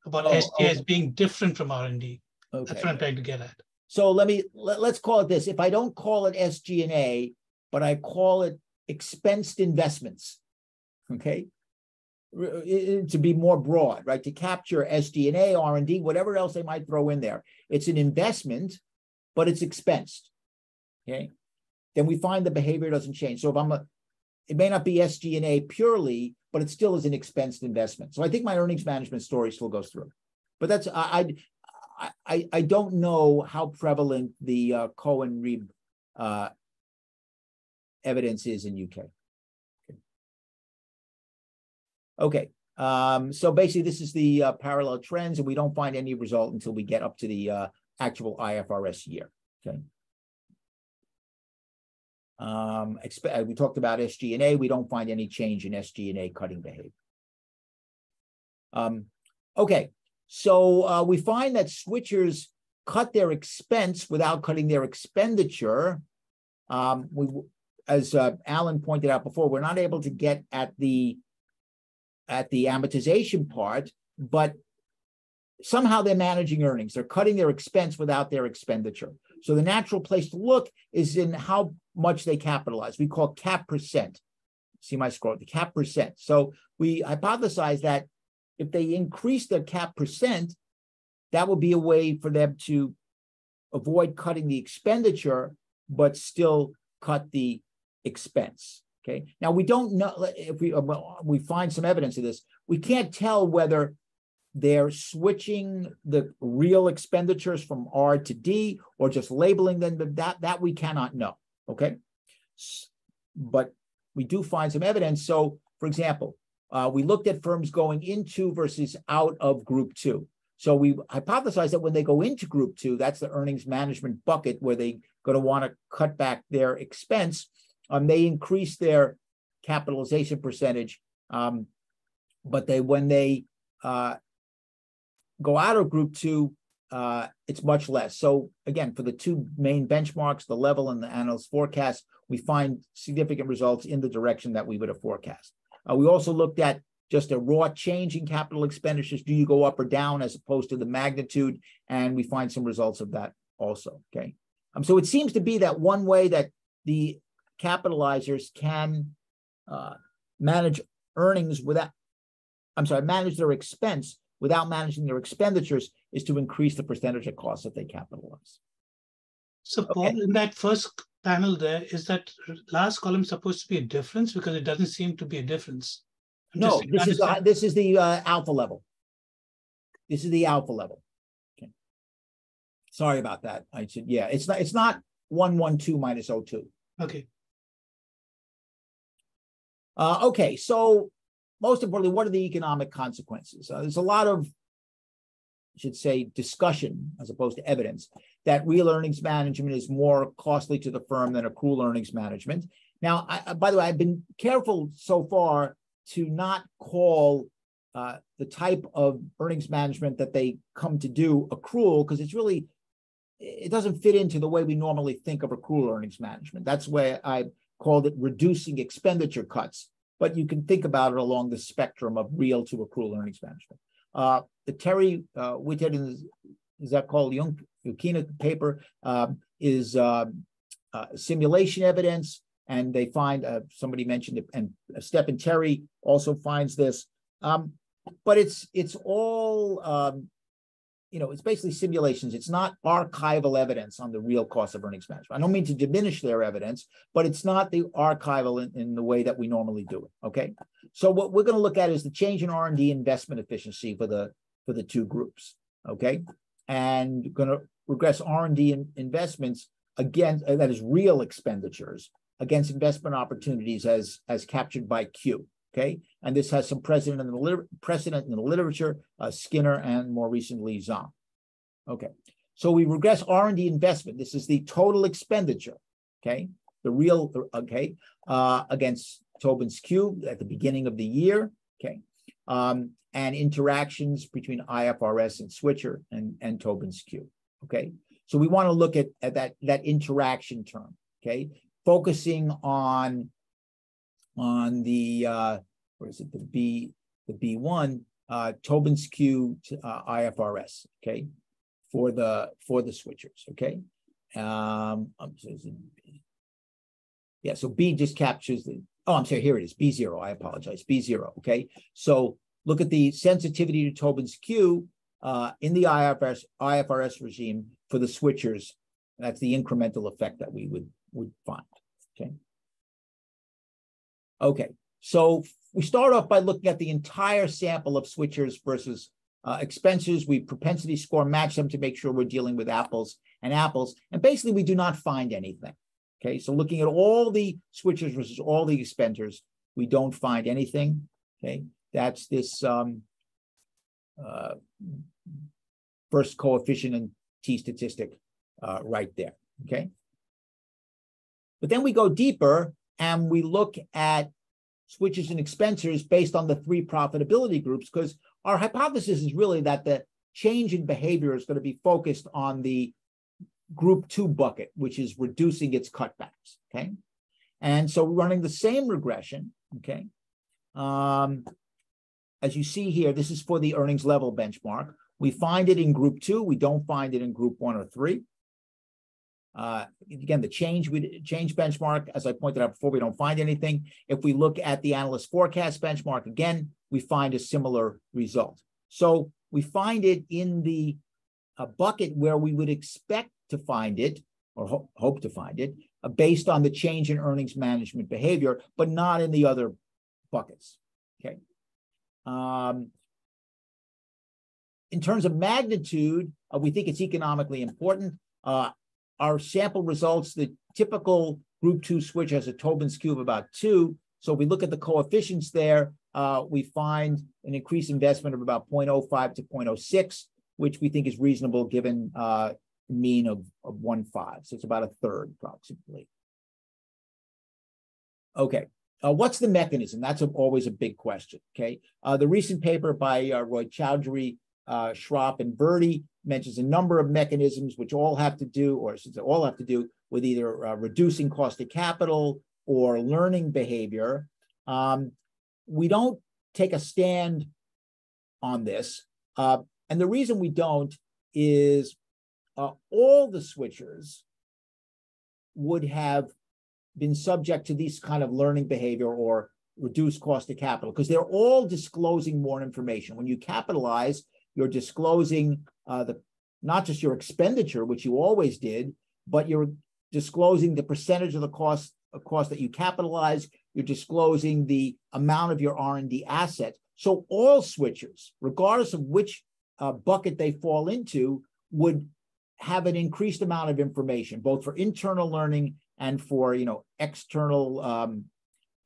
[SPEAKER 4] about
[SPEAKER 3] Oh,
[SPEAKER 4] SG&A as being different from R&D. Okay. That's what
[SPEAKER 3] Okay,
[SPEAKER 4] I'm trying to get at.
[SPEAKER 3] so let me, let, us call it this. If I don't call it SG&A, but I call it expensed investments, okay? I- To be more broad, right? To capture SG&A, R and D, whatever else they might throw in there. It's an investment, but it's expensed. Okay? Then we find the behavior doesn't change. So if I'm a, it may not be SG&A purely, but it still is an expensed investment. So I think my earnings management story still goes through. But that's, I, I, I, I don't know how prevalent the uh, Cohen Reeb uh, evidence is in UK. Okay, um, so basically this is the uh, parallel trends and we don't find any result until we get up to the uh, actual IFRS year, okay? Um, uh, we talked about SG&A, we don't find any change in SG&A cutting behavior. Um, okay, so uh, we find that switchers cut their expense without cutting their expenditure. Um, we, as uh, Alan pointed out before, we're not able to get at the at the amortization part, but somehow they're managing earnings. They're cutting their expense without their expenditure. So the natural place to look is in how much they capitalize. We call cap percent. See my scroll, the cap percent. So we hypothesize that if they increase their cap percent, that would be a way for them to avoid cutting the expenditure, but still cut the expense. Okay. Now we don't know if we uh, we find some evidence of this. We can't tell whether they're switching the real expenditures from R to D or just labeling them. But that that we cannot know. Okay. But we do find some evidence. So, for example, uh, we looked at firms going into versus out of group two. So we hypothesize that when they go into group two, that's the earnings management bucket where they're going to want to cut back their expense. Um, they increase their capitalization percentage um, but they when they uh, go out of group two, uh, it's much less. So again, for the two main benchmarks, the level and the analyst forecast, we find significant results in the direction that we would have forecast. Uh, we also looked at just a raw change in capital expenditures. Do you go up or down as opposed to the magnitude? And we find some results of that also. Okay. Um, so it seems to be that one way that the capitalizers can uh, manage earnings without, I'm sorry, manage their expense without managing their expenditures is to increase the percentage of costs that they capitalize.
[SPEAKER 4] So, Paul, okay. in that first panel there, is that last column supposed to be a difference because it doesn't seem to be a difference?
[SPEAKER 3] I'm no, this is uh, this is the uh, alpha level. This is the alpha level. Okay. Sorry about that. I said yeah. It's not. It's not one one two minus O two.
[SPEAKER 4] Okay.
[SPEAKER 3] Uh, okay. So most importantly, what are the economic consequences? Uh, there's a lot of, I should say, discussion as opposed to evidence that real earnings management is more costly to the firm than accrual earnings management. Now, I, by the way, I've been careful so far to not call uh, the type of earnings management that they come to do accrual because it's really it doesn't fit into the way we normally think of accrual earnings management. That's why I called it reducing expenditure cuts but you can think about it along the spectrum of real to accrual earnings management. Uh, the Terry uh, Whited and is that called Yukina paper um, is um, uh, simulation evidence, and they find uh, somebody mentioned it, and Stephen Terry also finds this. Um, but it's it's all um, you know, it's basically simulations. It's not archival evidence on the real cost of earnings management. I don't mean to diminish their evidence, but it's not the archival in, in the way that we normally do it. Okay. So what we're going to look at is the change in R&D investment efficiency for the for the two groups. Okay. And going to regress R&D in investments again, uh, that is real expenditures against investment opportunities as as captured by Q. Okay, and this has some precedent in the, precedent in the literature, uh, Skinner and more recently Zhang. Okay, so we regress R&D investment. This is the total expenditure, okay, the real, okay, uh, against Tobin's Q at the beginning of the year, okay, um, and interactions between IFRS and Switcher and, and Tobin's Q, okay. So we want to look at, at that, that interaction term, okay, focusing on on the uh, what is it the B the B one uh, Tobin's Q uh, IFRS okay? For the for the switchers okay? Um yeah so B just captures the oh I'm sorry here it is B zero I apologize B zero okay? So look at the sensitivity to Tobin's Q uh, in the IFRS IFRS regime for the switchers. That's the incremental effect that we would would find okay Okay, so we start off by looking at the entire sample of switchers versus uh, expenses. We propensity score match them to make sure we're dealing with apples and apples. And basically, we do not find anything. Okay, so looking at all the switchers versus all the expenders, we don't find anything. Okay, that's this um, uh, first coefficient and t statistic uh, right there. Okay, but then we go deeper and we look at switches and expenditures based on the three profitability groups because our hypothesis is really that the change in behavior is going to be focused on the group two bucket, which is reducing its cutbacks. Okay. And so we're running the same regression. Okay. Um, as you see here, this is for the earnings level benchmark. We find it in group two. We don't find it in group one or three. Uh, again, the change we change benchmark, as I pointed out before, we don't find anything. If we look at the analyst forecast benchmark again, we find a similar result. So we find it in the uh, bucket where we would expect to find it or ho hope to find it uh, based on the change in earnings management behavior, but not in the other buckets. Okay. Um, in terms of magnitude, uh, we think it's economically important. Uh, our sample results, the typical group two switch has a Tobin's Q of about two. So if we look at the coefficients there, uh, we find an increased investment of about 0.05 to 0.06, which we think is reasonable given uh, mean of, of 1.5. So it's about a third approximately. Okay, uh, what's the mechanism? That's a, always a big question. Okay. Uh, the recent paper by uh, Roychowdhury, uh, and Verdi mentions a number of mechanisms which all have to do, or since they all have to do with either uh, reducing cost of capital or learning behavior. Um, we don't take a stand on this. Uh, and the reason we don't is uh, all the switchers would have been subject to this kind of learning behavior or reduced cost of capital because they're all disclosing more information. When you capitalize, you're disclosing uh, the not just your expenditure, which you always did, but you're disclosing the percentage of the cost of cost that you capitalize. You're disclosing the amount of your R&D assets. So all switchers, regardless of which uh, bucket they fall into, would have an increased amount of information, both for internal learning and for you know external um,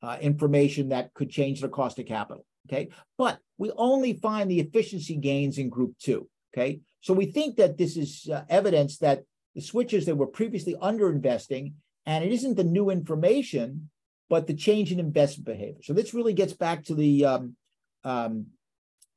[SPEAKER 3] uh, information that could change the cost of capital. Okay, but we only find the efficiency gains in group two. Okay, so we think that this is uh, evidence that the switches that were previously underinvesting, and it isn't the new information, but the change in investment behavior. So this really gets back to the um, um,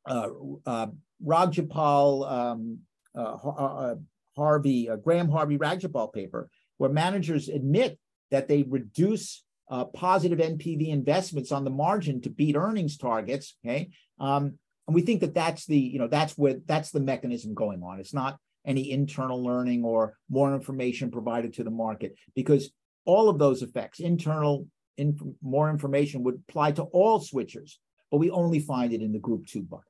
[SPEAKER 3] uh, uh, Rajgopal um, uh, uh, Harvey, uh, Graham Harvey Rajgopal paper, where managers admit that they reduce uh, positive NPV investments on the margin to beat earnings targets. Okay, um, and we think that that's the you know that's where that's the mechanism going on. It's not any internal learning or more information provided to the market because all of those effects, internal, inf- more information would apply to all switchers, but we only find it in the group two bucket.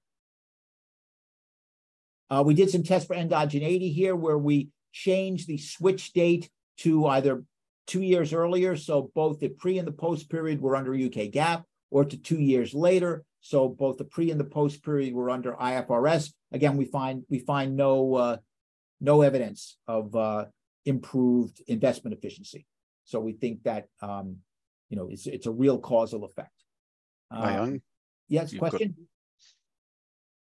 [SPEAKER 3] Uh, we did some tests for endogeneity here where we changed the switch date to either two years earlier, so both the pre and the post period were under UK GAAP, or to two years later, so both the pre and the post period were under IFRS. Again, we find we find no uh, no evidence of uh, improved investment efficiency. So we think that um, you know it's it's a real causal effect.
[SPEAKER 2] Um,
[SPEAKER 3] yes, question. Got...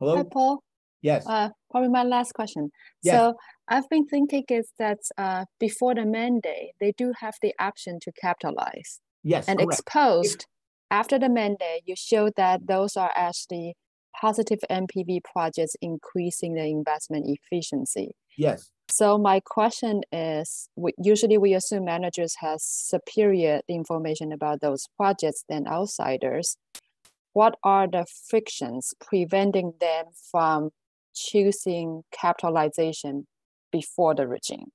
[SPEAKER 1] Hello, Hi, Paul.
[SPEAKER 3] Yes.
[SPEAKER 1] Uh, probably my last question. Yes. So I've been thinking is that uh, before the mandate, they do have the option to capitalize.
[SPEAKER 3] Yes.
[SPEAKER 1] And
[SPEAKER 3] correct.
[SPEAKER 1] exposed after the mandate, you show that those are actually positive NPV projects increasing the investment efficiency.
[SPEAKER 3] Yes.
[SPEAKER 1] So my question is, we, usually we assume managers have superior information about those projects than outsiders. What are the frictions preventing them from choosing capitalization before the regime?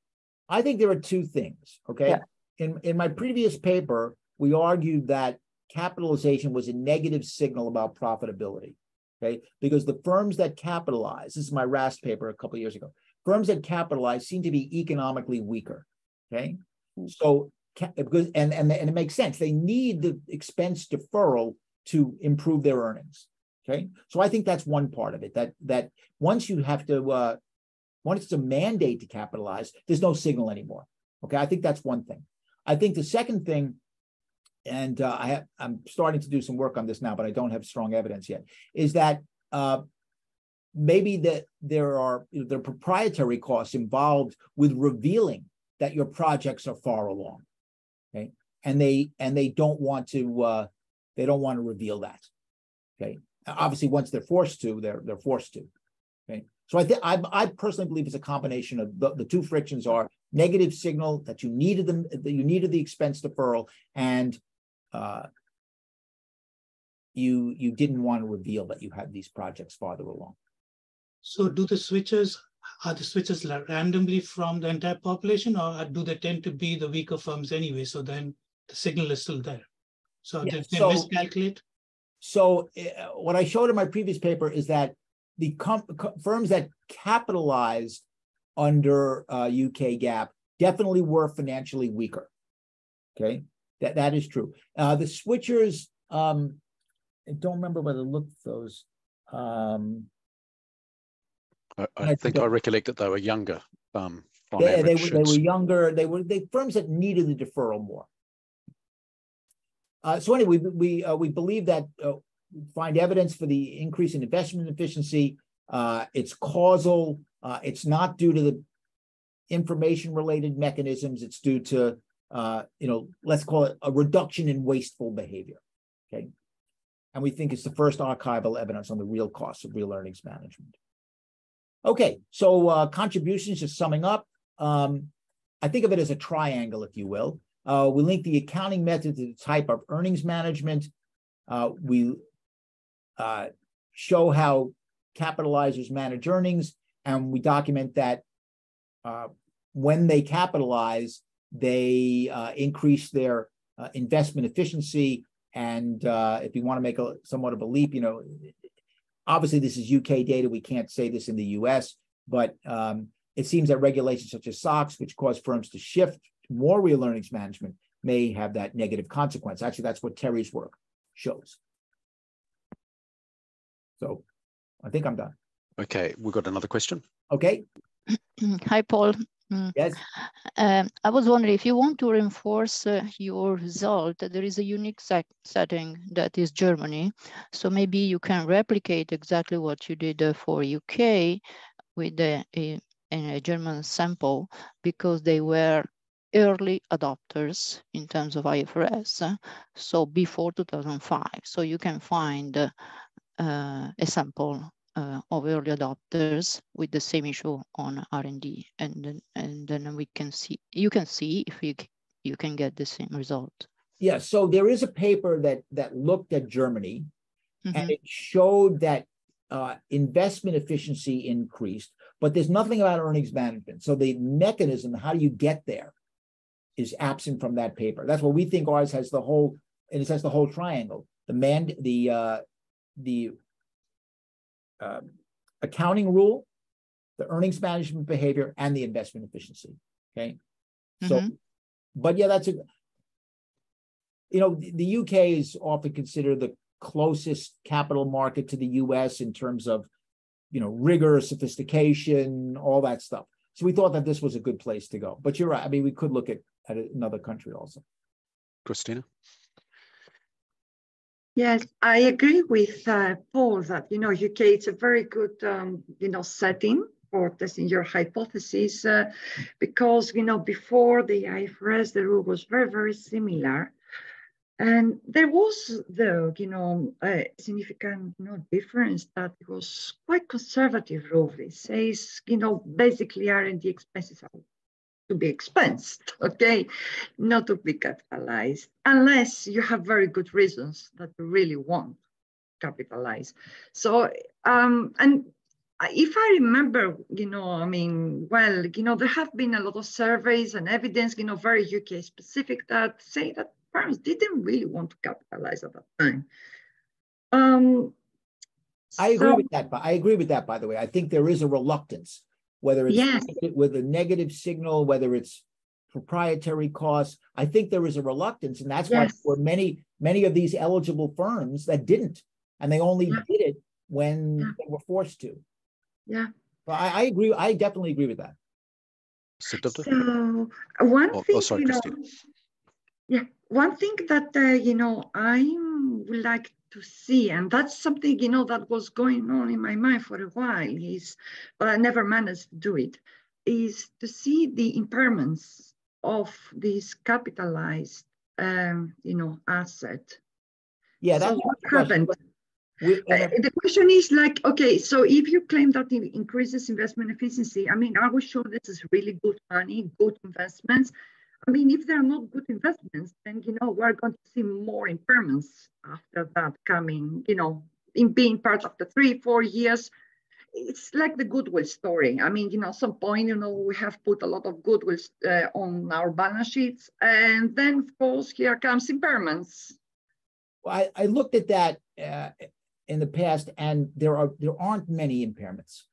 [SPEAKER 3] I think there are two things. Okay. Yeah. In in my previous paper, we argued that capitalization was a negative signal about profitability. Okay. Because the firms that capitalize, this is my RAST paper a couple years ago, firms that capitalize seem to be economically weaker. Okay. Mm-hmm. So because and, and and it makes sense. They need the expense deferral to improve their earnings. Okay, so I think that's one part of it. That that once you have to, uh, once it's a mandate to capitalize, there's no signal anymore. Okay, I think that's one thing. I think the second thing, and uh, I have, I'm starting to do some work on this now, but I don't have strong evidence yet, is that uh, maybe that there are you know, there are proprietary costs involved with revealing that your projects are far along. Okay, and they and they don't want to uh, they don't want to reveal that. Okay, obviously once they're forced to, they're they're forced to. Okay. So I think I, I personally believe it's a combination of the, the two frictions are negative signal that you needed them that you needed the expense deferral and uh, you you didn't want to reveal that you had these projects farther along.
[SPEAKER 4] So do the switches are the switches randomly from the entire population or do they tend to be the weaker firms anyway? So then the signal is still there. So yeah, did they so, miscalculate?
[SPEAKER 3] So uh, what I showed in my previous paper is that the com- firms that capitalized under uh, UK GAAP definitely were financially weaker. Okay, that that is true. Uh, the switchers, um, I don't remember whether I looked at those. Um,
[SPEAKER 2] I, I think I recollect that they were younger. Um,
[SPEAKER 3] they, they, were, they were younger. They were they firms that needed the deferral more. Uh, so anyway, we we, uh, we believe that uh, find evidence for the increase in investment efficiency. Uh, it's causal. Uh, it's not due to the information related mechanisms. It's due to uh, you know let's call it a reduction in wasteful behavior. Okay. And we think it's the first archival evidence on the real costs of real earnings management. Okay, so contributions, just summing up. Um, I think of it as a triangle, if you will. Uh, we link the accounting method to the type of earnings management. Uh, we uh, show how capitalizers manage earnings, and we document that uh, when they capitalize, they uh, increase their uh, investment efficiency. And if you want to make a somewhat of a leap, you know, obviously this is UK data. We can't say this in the US, but um, it seems that regulations such as SOX, which cause firms to shift more real earnings management, may have that negative consequence. Actually, that's what Terry's work shows. So I think I'm done.
[SPEAKER 2] Okay, we've got another question.
[SPEAKER 3] Okay.
[SPEAKER 8] Hi, Paul. Mm.
[SPEAKER 3] Yes.
[SPEAKER 8] Um, I was wondering if you want to reinforce uh, your result, that there is a unique set setting that is Germany. So maybe you can replicate exactly what you did uh, for UK with a, a, a German sample because they were early adopters in terms of IFRS, so before 2005. So you can find uh, a sample uh, of early adopters with the same issue on R&D, and then and then we can see you can see if you you can get the same result.
[SPEAKER 3] Yeah. So there is a paper that that looked at Germany, mm -hmm. and it showed that uh, investment efficiency increased, but there's nothing about earnings management. So the mechanism, how do you get there, is absent from that paper. That's what we think ours has the whole, and it has the whole triangle. The man, the uh, the uh, accounting rule, the earnings management behavior, and the investment efficiency. Okay. Mm-hmm. So, but yeah, that's a, you know, the, the UK is often considered the closest capital market to the US in terms of, you know, rigor, sophistication, all that stuff. So we thought that this was a good place to go. But you're right. I mean, we could look at, at another country also.
[SPEAKER 2] Christina?
[SPEAKER 9] Yes, I agree with uh, Paul that, you know, UK, it's a very good, um, you know, setting for testing your hypothesis uh, because, you know, before the IFRS, the rule was very, very similar. And there was, though, you know, a significant you know, difference that it was quite conservative rule. It says, you know, basically R&D expenses are to be expensed, okay, not to be capitalized, unless you have very good reasons that you really want capitalize. So, um, and if I remember, you know, I mean, well, you know, there have been a lot of surveys and evidence, you know, very UK specific that say that firms didn't really want to capitalize at that time. Um,
[SPEAKER 3] I agree so, with that. But I agree with that. By the way, I think there is a reluctance whether it's
[SPEAKER 9] yes.
[SPEAKER 3] with a negative signal, whether it's proprietary costs. I think there is a reluctance, and that's yes. why for many many of these eligible firms that didn't, and they only yeah. did it when yeah. they were forced to.
[SPEAKER 9] Yeah,
[SPEAKER 3] I, I, agree. I definitely agree with that.
[SPEAKER 9] So one oh, thing,
[SPEAKER 2] oh, sorry,
[SPEAKER 9] you know, yeah, one thing that uh, you know I would like to see. And that's something you know that was going on in my mind for a while is but i never managed to do it is to see the impairments of this capitalized um, you know asset.
[SPEAKER 3] Yeah that's
[SPEAKER 9] so what happened? We, uh, the question is like okay so if you claim that it increases investment efficiency i mean are we sure this is really good money good investments I mean, if they're not good investments, then you know we're going to see more impairments after that coming. You know, in being part of the three, four years, it's like the goodwill story. I mean, you know, some point, you know, we have put a lot of goodwill uh, on our balance sheets, and then of course here comes impairments.
[SPEAKER 3] Well, I, I looked at that uh, in the past, and there are there aren't many impairments.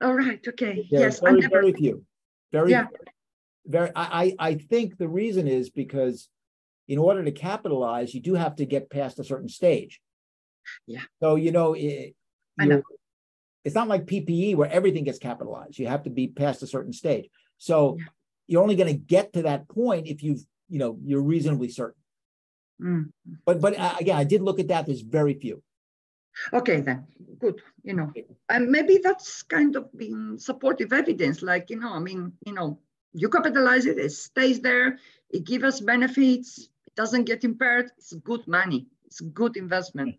[SPEAKER 9] All right. Okay.
[SPEAKER 3] There
[SPEAKER 9] yes.
[SPEAKER 3] Very, never... very few. Very. Yeah very I, I think the reason is because in order to capitalize, you do have to get past a certain stage.
[SPEAKER 9] Yeah.
[SPEAKER 3] So you know, it, I know. It's not like PPE where everything gets capitalized. You have to be past a certain stage. So yeah. you're only going to get to that point if you've, you know, you're reasonably certain. Mm. But but uh, again, I did look at that. There's very few.
[SPEAKER 9] Okay, then good. You know, and maybe that's kind of being supportive evidence. Like you know, I mean, you know, you capitalize it, it stays there, it gives us benefits, it doesn't get impaired, it's good money. it's good investment.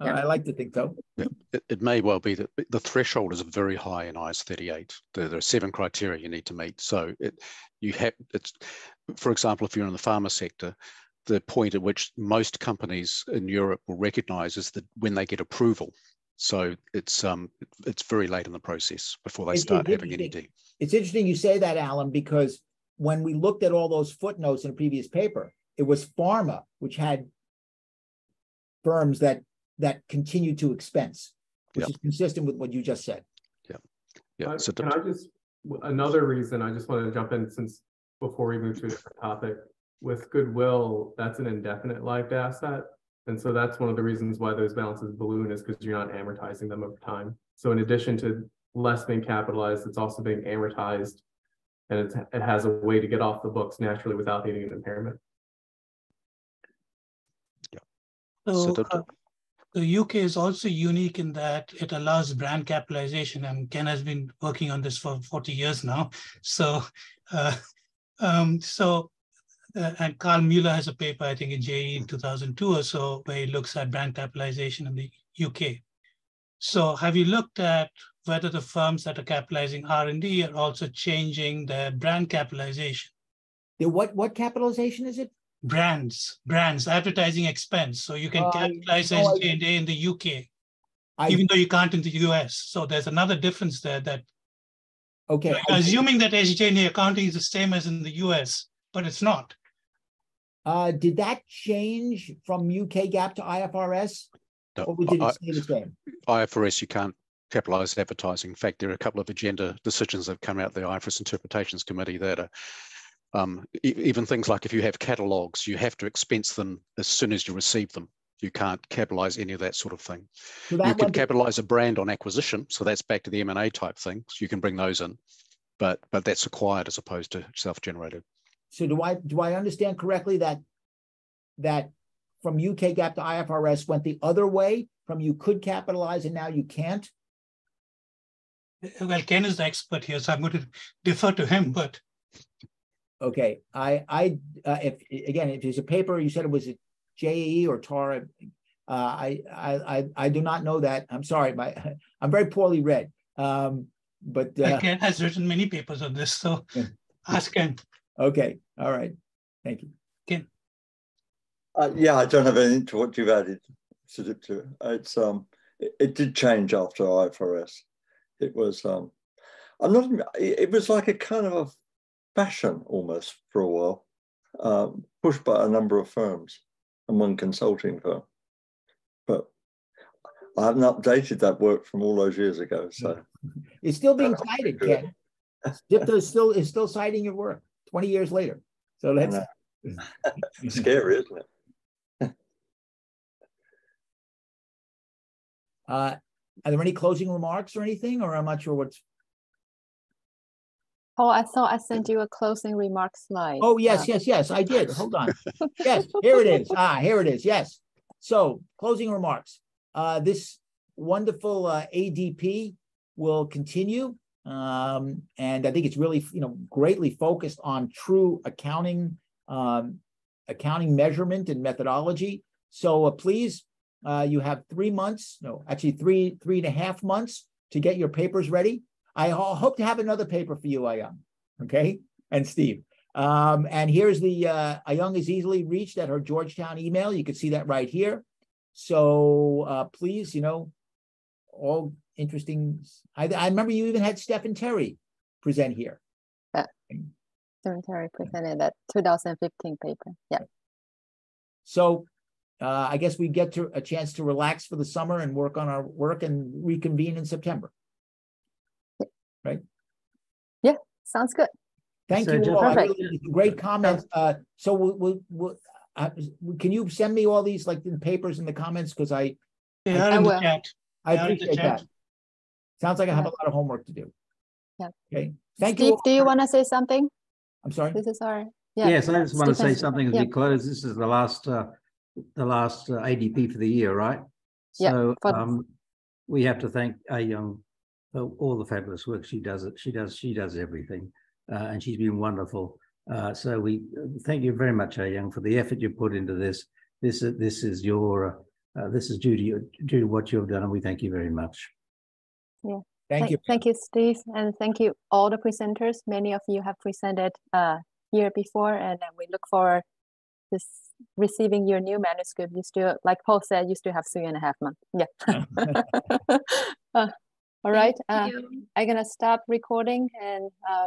[SPEAKER 3] Uh, I like to think so.
[SPEAKER 2] It, it, may well be that the threshold is very high in IAS 38. There, there, are seven criteria you need to meet. So it, you have, it's, for example, if you're in the pharma sector, the point at which most companies in Europe will recognize is that when they get approval. So it's um it's very late in the process before they start having any D.
[SPEAKER 3] It's interesting you say that, Alan, because when we looked at all those footnotes in a previous paper, it was pharma which had firms that that continue to expense, which is consistent with what you just said.
[SPEAKER 2] Yeah. Yeah. Uh,
[SPEAKER 6] so can I just another reason I just want to jump in since before we move to a different topic with goodwill, that's an indefinite lived asset. And so that's one of the reasons why those balances balloon is because you're not amortizing them over time. So in addition to less being capitalized, it's also being amortized and it has a way to get off the books naturally without needing an impairment.
[SPEAKER 4] Yeah. So, so uh, the UK is also unique in that it allows brand capitalization, and Ken has been working on this for 40 years now. So, uh, um, so uh, and Karl Muller has a paper, I think in JE in 2002 or so, where he looks at brand capitalization in the UK. So have you looked at whether the firms that are capitalizing R&D are also changing their brand capitalization?
[SPEAKER 3] The what, what capitalization is it?
[SPEAKER 4] Brands, brands, advertising expense. So you can uh, capitalize no, SG&A in the UK, I, even though you can't in the US. So there's another difference there that
[SPEAKER 3] Okay.
[SPEAKER 4] Assuming that SG&A accounting is the same as in the US, but it's not.
[SPEAKER 3] Uh, did that change from UK GAAP to IFRS? No, or did it stay the same?
[SPEAKER 2] IFRS, you can't capitalize advertising. In fact, there are a couple of agenda decisions that have come out the IFRS Interpretations Committee that are um, even things like if you have catalogs, you have to expense them as soon as you receive them. You can't capitalize any of that sort of thing. So you can capitalize a brand on acquisition, so that's back to the M&A type things. You can bring those in, but but that's acquired as opposed to self-generated.
[SPEAKER 3] So do I do I understand correctly that that from UK GAAP to IFRS went the other way from you could capitalize and now you can't?
[SPEAKER 4] Well, Ken is the expert here, so I'm going to defer to him. But
[SPEAKER 3] okay, I I uh, if again if there's a paper you said it was a JAE or TAR, uh, I, I I do not know that. I'm sorry, my I'm very poorly read. Um, but
[SPEAKER 4] uh, Ken has written many papers on this, so ask Ken.
[SPEAKER 3] Okay. All right. Thank you.
[SPEAKER 4] Ken.
[SPEAKER 10] Uh, yeah, I don't have anything to what you've added to it. It's um, it, it, did change after IFRS. It was um, I'm not. It was like a kind of a fashion almost for a while, um, pushed by a number of firms and one consulting firm. But I haven't updated that work from all those years ago. So
[SPEAKER 3] it's still being cited, Ken. SIPTA is still is still citing your work. 20 years later. So that's
[SPEAKER 10] scary, isn't it?
[SPEAKER 3] uh, are there any closing remarks or anything, or I'm not sure what's.
[SPEAKER 1] Oh, I thought I sent you a closing remark slide.
[SPEAKER 3] Oh, yes, yes, yes, I did. Hold on. yes, here it is. Ah, here it is. Yes. So, closing remarks. Uh, this wonderful uh, ADP will continue. Um, and I think it's really, you know, greatly focused on true accounting, um, accounting measurement and methodology. So uh, please, uh, you have three months, no, actually three, three and a half months to get your papers ready. I hope to have another paper for you, Ayung, okay? And Steve. Um, and here's the, uh, Ayung is easily reached at her Georgetown email. You can see that right here. So uh, please, you know, all interesting. I, I remember you even had Stephen Terry present here.
[SPEAKER 1] Yeah. Stephen Terry presented that 2015 paper. Yeah.
[SPEAKER 3] So uh, I guess we get to a chance to relax for the summer and work on our work and reconvene in September.
[SPEAKER 1] Yeah.
[SPEAKER 3] Right?
[SPEAKER 1] Yeah, sounds good.
[SPEAKER 3] Thank so you all. Really, great comments. Uh, so we'll, we'll, we'll uh, can you send me all these like in papers in the comments? Because I,
[SPEAKER 4] yeah, I, I, will.
[SPEAKER 3] I appreciate that. Sounds like I have a lot of homework to do.
[SPEAKER 1] Yeah.
[SPEAKER 3] Okay. Thank
[SPEAKER 1] Steve,
[SPEAKER 3] you.
[SPEAKER 1] do you want to say something?
[SPEAKER 3] I'm sorry.
[SPEAKER 1] This is our. Yeah.
[SPEAKER 11] Yes, I just want to say something as yeah. we close. This is the last, uh, the last uh, ADP for the year, right? So yeah, um, we have to thank A Young for all the fabulous work she does. It she does she does everything, uh, and she's been wonderful. Uh, so we thank you very much, A Young, for the effort you put into this. this is this is your uh, this is due to you, due to what you have done, and we thank you very much.
[SPEAKER 1] Yeah.
[SPEAKER 3] Thank you.
[SPEAKER 1] Thank you, Steve, and thank you all the presenters. Many of you have presented uh, here before, and we look forward to receiving your new manuscript. You still, like Paul said, you still have three and a half months. Yeah. uh, all right. Uh, I'm gonna stop recording and uh,